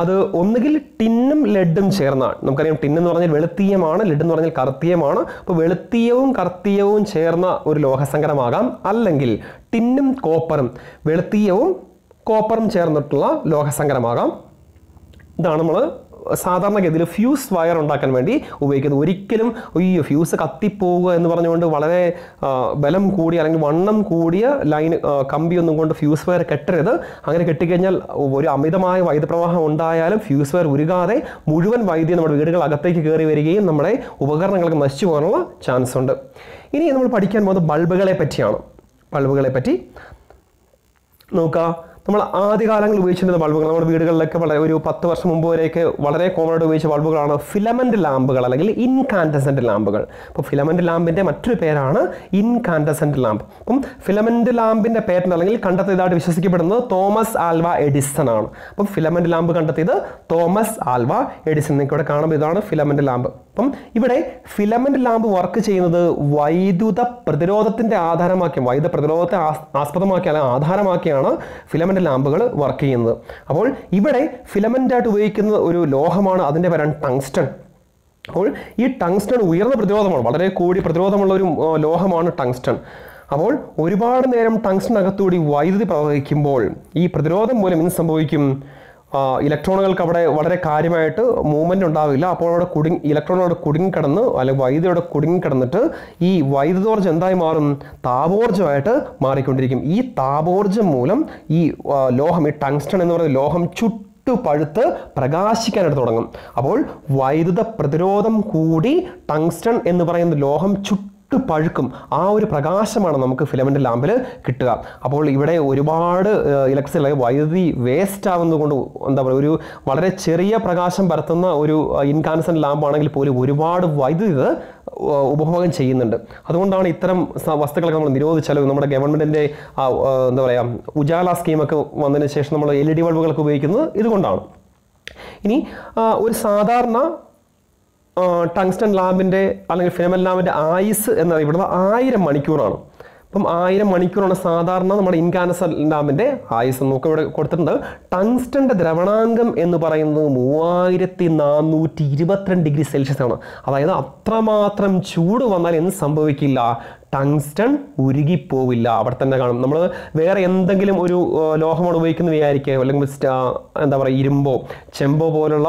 അത് ഒന്നുകിൽ ടിന്നും ലെഡും ചേർന്നാണ്. നമുക്കറിയാം ടിൻ എന്ന് പറഞ്ഞാൽ വെളുത്തീയമാണ് ലെഡ് എന്ന് പറഞ്ഞാൽ കറുത്തീയമാണ്. അപ്പോൾ വെളുത്തീയവും കറുത്തീയവും ചേർന്ന ഒരു ലോഹസങ്കരമാകാം അല്ലെങ്കിൽ ടിന്നും കോപ്പറും വെളുത്തീയവും കോപ്പറും ചേർന്നിട്ടുള്ള ലോഹസങ്കരമാകാം ഇതാണ് നമ്മൾ സാധാരണഗതിയിൽ ഫ്യൂസ് വയർ ഉണ്ടാക്കാൻ വേണ്ടി ഉപയോഗിക്കുന്നത് ഒരിക്കലും ഈ ഫ്യൂസ് കത്തിപ്പോവുക എന്ന് പറഞ്ഞുകൊണ്ട് വളരെ ബലം കൂടിയ അല്ലെങ്കിൽ വണ്ണം കൂടിയ ലൈൻ കമ്പി കമ്പിയൊന്നും കൊണ്ട് ഫ്യൂസ് വയർ കെട്ടരുത്. അങ്ങനെ കെട്ടിക്കഴിഞ്ഞാൽ ഒരു അമിതമായ വൈദ്യുത പ്രവാഹം ഉണ്ടായാലും ഫ്യൂസ് വയർ ഉരുകാതെ മുഴുവൻ വൈദ്യുതി നമ്മുടെ വീടുകൾ അകത്തേക്ക് കയറി വരികയും നമ്മുടെ ഉപകരണങ്ങൾക്ക് നശിച്ചു പോകാനുള്ള ചാൻസ് ഉണ്ട്. ഇനി നമ്മൾ പഠിക്കാൻ പോകുന്നത് ബൾബുകളെ പറ്റിയാണ്. ബൾബുകളെ പറ്റി നോക്കുക നമ്മൾ ആദ്യകാലങ്ങളിൽ ഉപയോഗിച്ചിരുന്ന ബൾബുകൾ. നമ്മുടെ വീടുകളിലൊക്കെ വളരെ ഒരു പത്ത് വർഷം മുമ്പ് വരെയൊക്കെ വളരെ കോമൺ ആയിട്ട് ഉപയോഗിച്ച ബൾബുകളാണ് ഫിലമെന്റ് ലാമ്പുകൾ അല്ലെങ്കിൽ ഇൻകാൻഡസന്റ് ലാമ്പുകൾ അപ്പോൾ ഫിലമെന്റ് ലാമ്പിന്റെ മറ്റൊരു പേരാണ് ഇൻകാൻഡസന്റ് ലാമ്പ് അപ്പം ഫിലമെന്റ് ലാമ്പിന്റെ പേറ്റന്റ് അല്ലെങ്കിൽ കണ്ടെത്തിയതായിട്ട് വിശ്വസിക്കപ്പെടുന്നത് തോമസ് ആൽവ എഡിസൺ ആണ്. അപ്പം ഫിലമെന്റ് ലാമ്പ് കണ്ടെത്തിയത് തോമസ് ആൽവ എഡിസൺ. നിങ്ങൾക്ക് ഇവിടെ കാണുമ്പോൾ ഇതാണ് ഫിലമെന്റ് ലാമ്പ് അപ്പം ഇവിടെ ഫിലമെന്റ് ലാമ്പ് വർക്ക് ചെയ്യുന്നത് വൈദ്യുത പ്രതിരോധത്തിന്റെ ആധാരമാക്കി വൈദ്യുത പ്രതിരോധത്തെ ആസ്- ആസ്പദമാക്കി അല്ലെങ്കിൽ ആധാരമാക്കിയാണ് ഫിലമെന്റ് ലാമ്പുകൾ വർക്ക് ചെയ്യുന്നത്. അപ്പോൾ ഇവിടെ ഫിലമെന്റ് ആയിട്ട് ഉപയോഗിക്കുന്ന ഒരു ലോഹമാണ് അതിന്റെ പേരാണ് ടങ്സ്റ്റൺ അപ്പോൾ ഈ ടങ്സ്റ്റൺ ഉയർന്ന പ്രതിരോധമാണ്. വളരെ കൂടി പ്രതിരോധമുള്ള ഒരു ലോഹമാണ് ടങ്സ്റ്റൺ അപ്പോൾ ഒരുപാട് നേരം ടങ്സ്റ്റൺ അകത്തുകൂടി വൈദ്യുതി പ്രവഹിക്കുമ്പോൾ ഈ പ്രതിരോധം മൂലം എന്ത് സംഭവിക്കും? ഇലക്ട്രോണുകൾക്ക് അവിടെ വളരെ കാര്യമായിട്ട് മൂവ്മെന്റ് ഉണ്ടാവില്ല. അപ്പോൾ അവിടെ കുടുങ്ങി ഇലക്ട്രോണോട് കുടുങ്ങിക്കിടന്ന് അല്ലെങ്കിൽ വൈദ്യുതിയുടെ കുടുങ്ങിക്കിടന്നിട്ട് ഈ വൈദ്യുതോർജം എന്തായി മാറും? താപോർജമായിട്ട് മാറിക്കൊണ്ടിരിക്കും. ഈ താപോർജം മൂലം ഈ ലോഹം ഈ ടങ്സ്റ്റൺ എന്ന് പറയുന്ന ലോഹം ചുട്ടു പഴുത്ത് പ്രകാശിക്കാനായിട്ട് തുടങ്ങും. അപ്പോൾ വൈദ്യുത പ്രതിരോധം കൂടി ടങ്സ്റ്റൺ എന്ന് പറയുന്ന ലോഹം ചുട്ടു പഴുക്കും ആ ഒരു പ്രകാശമാണ് നമുക്ക് ഫിലമെന്റ് ലാമ്പിൽ കിട്ടുക. അപ്പോൾ ഇവിടെ ഒരുപാട് ഇലക്ട്രിസിറ്റി അല്ലെങ്കിൽ വൈദ്യുതി വേസ്റ്റ് ആവുന്നത് കൊണ്ട് എന്താ പറയുക ഒരു വളരെ ചെറിയ പ്രകാശം പരത്തുന്ന ഒരു ഇൻകാൻസെന്റ് ലാമ്പാണെങ്കിൽ പോലും ഒരുപാട് വൈദ്യുതി ഉപഭോഗം ചെയ്യുന്നുണ്ട്. അതുകൊണ്ടാണ് ഇത്തരം വസ്തുക്കളൊക്കെ നമ്മൾ നിരോധിച്ചാലും നമ്മുടെ ആ, എന്താ പറയുക ഉജാല സ്കീമൊക്കെ വന്നതിന് ശേഷം നമ്മൾ എൽ ഇ ഡി ബൾബുകളൊക്കെ ഉപയോഗിക്കുന്നത് ഇതുകൊണ്ടാണ്. ഇനി ഒരു സാധാരണ ടങ്സ്റ്റൺ ലാമ്പിന്റെ അല്ലെങ്കിൽ ഫിനമൽ ലാമ്പിന്റെ ആയുസ് എന്നറിയപ്പെടുന്നത് ആയിരം മണിക്കൂറാണ്. അപ്പം ആയിരം മണിക്കൂറാണ് സാധാരണ നമ്മുടെ ഇൻകാനസ ലാമ്പിന്റെ ആയുസ് നമുക്ക് ഇവിടെ കൊടുത്തിട്ടുണ്ട്. ടങ്സ്റ്റന്റെ ദ്രവണാംഗം എന്ന് പറയുന്നത് മൂവായിരത്തി നാനൂറ്റി ഇരുപത്തിരണ്ട് ഡിഗ്രി സെൽഷ്യസ് ആണ് അതായത് അത്രമാത്രം ചൂട് വന്നാൽ എന്ത് സംഭവിക്കില്ല? ടങ്സ്റ്റൺ ഉരുകിപ്പോവില്ല. അവിടെ തന്നെ കാണും. നമ്മൾ വേറെ എന്തെങ്കിലും ഒരു ലോഹമാണ് ഉപയോഗിക്കുന്നത് വിചാരിക്കുക. അല്ലെങ്കിൽ എന്താ പറയുക ഇരുമ്പോ ചെമ്പോ പോലുള്ള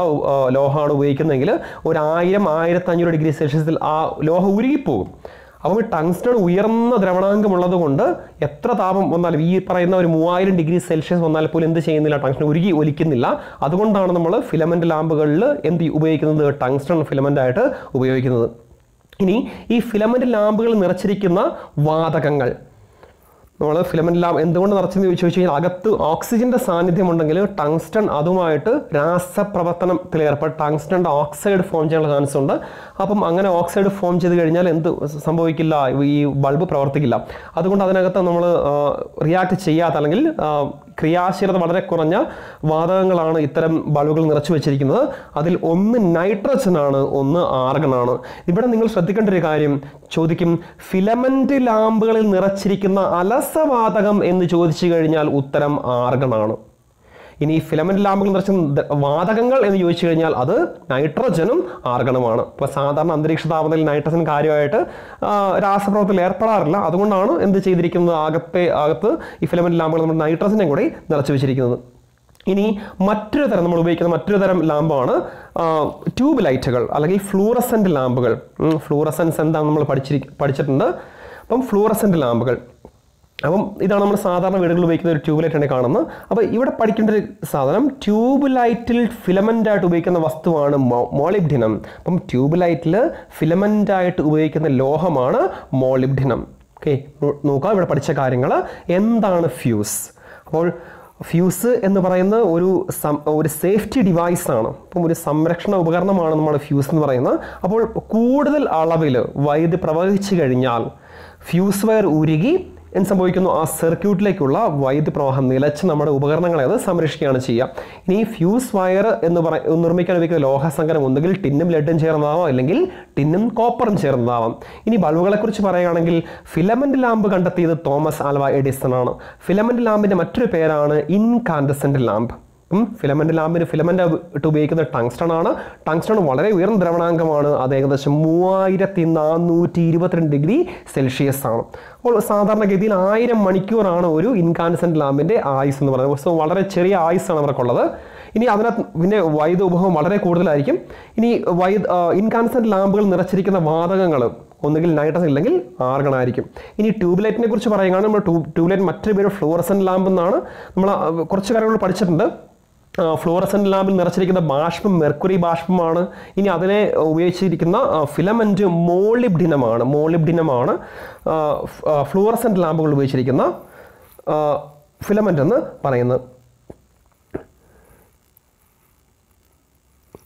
ലോഹമാണ് ഉപയോഗിക്കുന്നതെങ്കിൽ ഒരു ആയിരം ആയിരത്തി അഞ്ഞൂറ് ഡിഗ്രി സെൽഷ്യസിൽ ആ ലോഹം ഉരുകിപ്പോകും. അപ്പം ഈ ടങ്സ്റ്റൺ ഉയർന്ന ദ്രവണാങ്കം ഉള്ളത് കൊണ്ട് എത്ര താപം വന്നാലും ഈ പറയുന്ന ഒരു മൂവായിരം ഡിഗ്രി സെൽഷ്യസ് വന്നാൽ പോലും എന്ത് ചെയ്യുന്നില്ല. ടങ്സ്റ്റൺ ഉരുകി ഒലിക്കുന്നില്ല. അതുകൊണ്ടാണ് നമ്മൾ ഫിലമെന്റ് ലാമ്പുകളിൽ എന്ത് ഉപയോഗിക്കുന്നത്? ടങ്സ്റ്റൺ ഫിലമെന്റ് ആയിട്ട് ഉപയോഗിക്കുന്നത്. ഇനി ഈ ഫിലമെന്റ് ലാമ്പുകൾ നിറച്ചിരിക്കുന്ന വാതകങ്ങൾ. നമ്മൾ ഫിലമെന്റ് ലാമ്പ് എന്തുകൊണ്ട് നിറച്ചെന്ന് ചോദിച്ചു കഴിഞ്ഞാൽ അകത്ത് ഓക്സിജന്റെ സാന്നിധ്യം ഉണ്ടെങ്കിൽ ടങ്സ്റ്റൺ അതുമായിട്ട് രാസപ്രവർത്തനത്തിൽ ഏർപ്പെട്ട് ടങ്സ്റ്റൺ ഓക്സൈഡ് ഫോം ചെയ്യാനുള്ള ചാൻസ് ഉണ്ട്. അപ്പം അങ്ങനെ ഓക്സൈഡ് ഫോം ചെയ്ത് കഴിഞ്ഞാൽ എന്ത് സംഭവിക്കില്ല? ഈ ബൾബ് പ്രവർത്തിക്കില്ല. അതുകൊണ്ട് അതിനകത്ത് നമ്മൾ റിയാക്ട് ചെയ്യാത്ത അല്ലെങ്കിൽ ക്രിയാശീലത വളരെ കുറഞ്ഞ വാതകങ്ങളാണ് ഇത്തരം ബൾബുകൾ നിറച്ചു വെച്ചിരിക്കുന്നത്. അതിൽ ഒന്ന് നൈട്രജൻ ആണ് ഒന്ന് ആർഗൺ ആണ്. ഇവിടെ നിങ്ങൾ ശ്രദ്ധിക്കേണ്ട ഒരു കാര്യം ചോദിക്കും ഫിലമെന്റ് ലാമ്പുകളിൽ നിറച്ചിരിക്കുന്ന അലസവാതകം എന്ന് ചോദിച്ചു കഴിഞ്ഞാൽ ഉത്തരം ആർഗൺ ആണ്. ഇനി ഫിലമെന്റ് ലാമ്പുകൾ നിറച്ച വാതകങ്ങൾ എന്ന് ചോദിച്ചു കഴിഞ്ഞാൽ അത് നൈട്രജനും ആർഗണുമാണ്. ഇപ്പോൾ സാധാരണ അന്തരീക്ഷ താപനിലയിൽ നൈട്രജൻ കാര്യമായിട്ട് രാസപ്രവർത്തനത്തിൽ ഏർപ്പെടാറില്ല. അതുകൊണ്ടാണ് എന്ത് ചെയ്തിരിക്കുന്നത്? അകത്തെ അകത്ത് ഈ ഫിലമെന്റ് ലാമ്പുകൾ നമ്മൾ നൈട്രജനെ കൂടി നിറച്ചു വെച്ചിരിക്കുന്നത്. ഇനി മറ്റൊരു തരം നമ്മൾ ഉപയോഗിക്കുന്ന മറ്റൊരു തരം ലാമ്പാണ് ട്യൂബ് ലൈറ്റുകൾ അല്ലെങ്കിൽ ഫ്ലൂറസെന്റ് ലാമ്പുകൾ. ഫ്ലൂറസെൻസ് എന്താണെന്ന് നമ്മൾ പഠിച്ചിരി പഠിച്ചിട്ടുണ്ട്? അപ്പം ഫ്ലൂറസെന്റ് ലാമ്പുകൾ. അപ്പം ഇതാണ് നമ്മൾ സാധാരണ വീടുകളിൽ ഉപയോഗിക്കുന്ന ഒരു ട്യൂബ് ലൈറ്റാണ് കാണുന്നത്. അപ്പോൾ ഇവിടെ പഠിക്കേണ്ട ഒരു സാധനം ട്യൂബ് ലൈറ്റിൽ ഫിലമെന്റ് ആയിട്ട് ഉപയോഗിക്കുന്ന വസ്തുവാണ് മോളിബ്ഡിനം. അപ്പം ട്യൂബ് ലൈറ്റിൽ ഫിലമെന്റ് ആയിട്ട് ഉപയോഗിക്കുന്ന ലോഹമാണ് മോളിബ്ഡിനം. ഓക്കെ നോക്കാം ഇവിടെ പഠിച്ച കാര്യങ്ങൾ എന്താണ് ഫ്യൂസ്? അപ്പോൾ ഫ്യൂസ് എന്ന് പറയുന്ന ഒരു ഒരു സേഫ്റ്റി ഡിവൈസ് ആണ് അപ്പം ഒരു സംരക്ഷണ ഉപകരണമാണ് നമ്മുടെ ഫ്യൂസ് എന്ന് പറയുന്നത്. അപ്പോൾ കൂടുതൽ അളവിൽ വൈദ്യുതി പ്രവഹിച്ചു കഴിഞ്ഞാൽ ഫ്യൂസ് വയർ ഉരുകി എന്ത് സംഭവിക്കുന്നു. ആ സർക്യൂട്ടിലേക്കുള്ള വൈദ്യുതി പ്രവാഹം നിലച്ച് നമ്മുടെ ഉപകരണങ്ങളെ അത് സംരക്ഷിക്കുകയാണ് ചെയ്യുക. ഇനി ഫ്യൂസ് വയർ എന്ന് പറ നിർമ്മിക്കാൻ ഉപയോഗിക്കുന്ന ലോഹസങ്കരം ഒന്നുകിൽ ടിന്നും ലെഡും ചേർന്നതാവാം അല്ലെങ്കിൽ ടിന്നും കോപ്പറും ചേർന്നതാവാം. ഇനി ബൾബുകളെ കുറിച്ച് പറയുകയാണെങ്കിൽ ഫിലമെന്റ് ലാമ്പ് കണ്ടെത്തിയത് തോമസ് ആൽവ എഡിസൺ ആണ് ഫിലമെന്റ് ലാമ്പിന്റെ മറ്റൊരു പേരാണ് ഇൻകാൻഡസെന്റ് ലാമ്പ്. ഫിലമെന്റ് ലാമ്പിന് ഫിലമെന്റ് ഇട്ട് ഉപയോഗിക്കുന്ന ടങ്സ്റ്റൺ ആണ്. ടങ്സ്റ്റൺ വളരെ ഉയർന്ന ദ്രവണാങ്കമാണ് അത് ഏകദേശം മൂവായിരത്തി നാനൂറ്റി ഇരുപത്തിരണ്ട് ഡിഗ്രി സെൽഷ്യസ് ആണ്. അപ്പോൾ സാധാരണഗതിയിൽ ആയിരം മണിക്കൂറാണ് ഒരു ഇൻകാൻസെന്റ് ലാമ്പിന്റെ ആയുസ് എന്ന് പറയുന്നത്. സോ വളരെ ചെറിയ ആയുസ്സാണ് അവർക്കുള്ളത്. ഇനി അതിനകത്ത് പിന്നെ വൈദ്യുത ഉപഭോഗം വളരെ കൂടുതലായിരിക്കും. ഇനി വൈദ് ഇൻകാൻസെന്റ് ലാമ്പുകൾ നിറച്ചിരിക്കുന്ന വാതകങ്ങൾ ഒന്നുകിൽ നൈട്രജൻ ഇല്ലെങ്കിൽ ആർഗൺ ആയിരിക്കും. ഇനി ട്യൂബ്ലൈറ്റിനെ കുറിച്ച് പറയുകയാണെങ്കിൽ നമ്മൾ ട്യൂബ് ട്യൂബ്ലൈറ്റ് മറ്റൊരു പേര് ഫ്ലൂറസൻ ലാമ്പ് എന്നാണ്. നമ്മൾ കുറച്ച് കാര്യങ്ങൾ പഠിച്ചിട്ടുണ്ട്. ഫ്ലൂറസെന്റ് ലാമ്പിൽ നിറച്ചിരിക്കുന്ന ബാഷ്പം മെർക്കുറി ബാഷ്പമാണ്. ഇനി അതിനെ ഉപയോഗിച്ചിരിക്കുന്ന ഫിലമെന്റ് മോളിബ്ഡിനമാണ് മോളിബ്ഡിനമാണ് ഫ്ലൂറസെന്റ് ലാമ്പുകൾ ഉപയോഗിച്ചിരിക്കുന്ന ഫിലമെന്റ് എന്ന് പറയുന്നത്.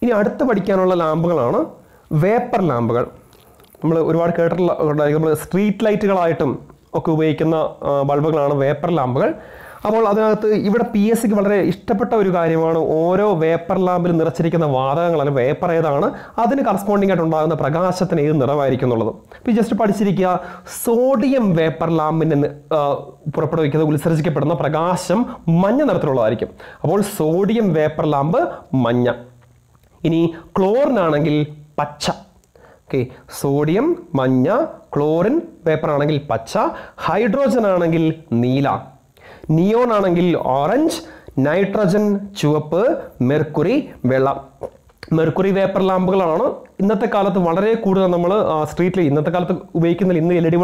ഇനി അടുത്ത് പഠിക്കാനുള്ള ലാമ്പുകളാണ് വേപ്പർ ലാമ്പുകൾ. നമ്മൾ ഒരുപാട് കേട്ടിട്ടുള്ള നമ്മൾ സ്ട്രീറ്റ് ലൈറ്റുകളായിട്ടും ഒക്കെ ഉപയോഗിക്കുന്ന ബൾബുകളാണ് വേപ്പർ ലാമ്പുകൾ. അപ്പോൾ അതിനകത്ത് ഇവിടെ പി എസ് സിക്ക് വളരെ ഇഷ്ടപ്പെട്ട ഒരു കാര്യമാണ് ഓരോ വേപ്പർ ലാമ്പിൽ നിറച്ചിരിക്കുന്ന വാതകങ്ങൾ അല്ലെങ്കിൽ വേപ്പർ ഏതാണ് അതിന് കറസ്പോണ്ടിങ് ആയിട്ട് ഉണ്ടാകുന്ന പ്രകാശത്തിന് ഏത് നിറമായിരിക്കും എന്നുള്ളത്. ഇപ്പോൾ ജസ്റ്റ് പഠിച്ചിരിക്കുക സോഡിയം വേപ്പർ ലാമ്പിന് നി- ആ, പുറപ്പെടുവിക്കുന്ന ഉത്സർജിക്കപ്പെടുന്ന പ്രകാശം മഞ്ഞ നിറത്തിലുള്ളതായിരിക്കും. അപ്പോൾ സോഡിയം വേപ്പർ ലാമ്പ് മഞ്ഞ. ഇനി ക്ലോറിനാണെങ്കിൽ പച്ച. ഓക്കെ സോഡിയം മഞ്ഞ ക്ലോറിൻ വേപ്പർ ആണെങ്കിൽ പച്ച. ഹൈഡ്രോജൻ ആണെങ്കിൽ നീല. നിയോൺ ആണെങ്കിൽ ഓറഞ്ച് നൈട്രജൻ ചുവപ്പ് മെർക്കുറി വെള്ള. മെർക്കുറി വേപ്പർ ലാമ്പുകളാണ് ഇന്നത്തെ കാലത്ത് വളരെ കൂടുതൽ നമ്മൾ സ്ട്രീറ്റിൽ ഇന്നത്തെ കാലത്ത് ഉപയോഗിക്കുന്ന ഇന്ന് L E D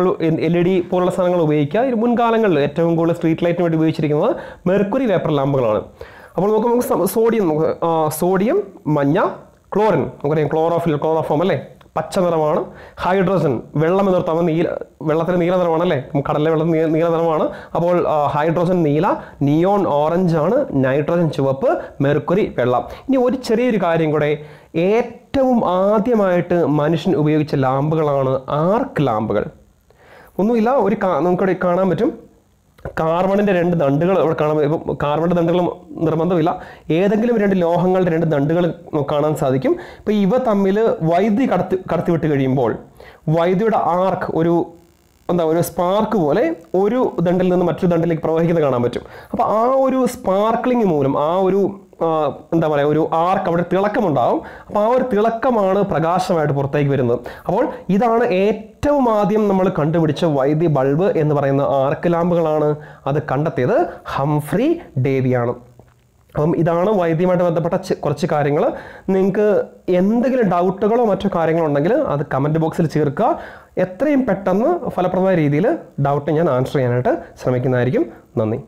L E D പോലുള്ള സാധനങ്ങൾ ഉപയോഗിക്കുക. മുൻകാലങ്ങളിൽ ഏറ്റവും കൂടുതൽ സ്ട്രീറ്റ് ലൈറ്റിന് വേണ്ടി ഉപയോഗിച്ചിരിക്കുന്നത് മെർക്കുറി വേപ്പർ ലാമ്പുകളാണ് അപ്പോൾ നമുക്ക് നമുക്ക് സോഡിയം സോഡിയം മഞ്ഞ ക്ലോറിൻ നമുക്കറിയാം ക്ലോറോഫിൽ ക്ലോറോഫോം അല്ലേ? പച്ച നിറമാണ്. ഹൈഡ്രജൻ വെള്ളം എന്ന് പറഞ്ഞാൽ നീല വെള്ളത്തിന് നീല നിറമാണ് അല്ലേ കടലിലെ വെള്ളം നീല നിറമാണ്. അപ്പോൾ ഹൈഡ്രജൻ നീല നിയോൺ ഓറഞ്ച് ആണ് നൈട്രജൻ ചുവപ്പ് മെർക്കുറി വെള്ളം. ഇനി ഒരു ചെറിയൊരു കാര്യം കൂടെ. ഏറ്റവും ആദ്യമായിട്ട് മനുഷ്യൻ ഉപയോഗിച്ച ലാമ്പുകളാണ് ആർക്ക് ലാമ്പുകൾ? ഒന്നുമില്ല ഒരു നമുക്കിവിടെ കാണാൻ പറ്റും. കാർബണിന്റെ രണ്ട് ദണ്ടുകൾ ഇവിടെ കാണാൻ. ഇപ്പം കാർബണിന്റെ ദണ്ടുകൾ നിർബന്ധമില്ല ഏതെങ്കിലും രണ്ട് ലോഹങ്ങളുടെ രണ്ട് ദണ്ടുകൾ കാണാൻ സാധിക്കും ഇപ്പം ഇവ തമ്മിൽ വൈദ്യുതി കടത്തി കടത്തിവിട്ട് കഴിയുമ്പോൾ വൈദ്യുതിയുടെ ആർക്ക് ഒരു എന്താ ഒരു സ്പാർക്ക് പോലെ ഒരു ദണ്ടിൽ നിന്ന് മറ്റൊരു ദണ്ടിലേക്ക് പ്രവഹിക്കുന്നത് കാണാൻ പറ്റും അപ്പോൾ ആ ഒരു സ്പാർക്ലിംഗ് മൂലം ആ ഒരു എന്താ പറയുക ഒരു ആർക്ക് അവിടെ തിളക്കമുണ്ടാവും. അപ്പോൾ ആ ഒരു തിളക്കമാണ് പ്രകാശമായിട്ട് പുറത്തേക്ക് വരുന്നത്. അപ്പോൾ ഇതാണ് ഏറ്റവും ആദ്യം നമ്മൾ കണ്ടുപിടിച്ച വൈദ്യുതി ബൾബ് എന്ന് പറയുന്ന ആർക്ക് ലാമ്പുകളാണ് അത് കണ്ടെത്തിയത്? ഹംഫ്രി ഡേവിയാണ്. അപ്പം ഇതാണ് വൈദ്യുമായിട്ട് ബന്ധപ്പെട്ട കുറച്ച് കാര്യങ്ങൾ. നിങ്ങൾക്ക് എന്തെങ്കിലും ഡൗട്ടുകളോ മറ്റോ കാര്യങ്ങളോ ഉണ്ടെങ്കിൽ അത് കമന്റ് ബോക്സിൽ ചേർക്കുക. എത്രയും പെട്ടെന്ന് ഫലപ്രദമായ രീതിയിൽ ഡൗട്ട് ഞാൻ ആൻസർ ചെയ്യാനായിട്ട് ശ്രമിക്കുന്നതായിരിക്കും. നന്ദി.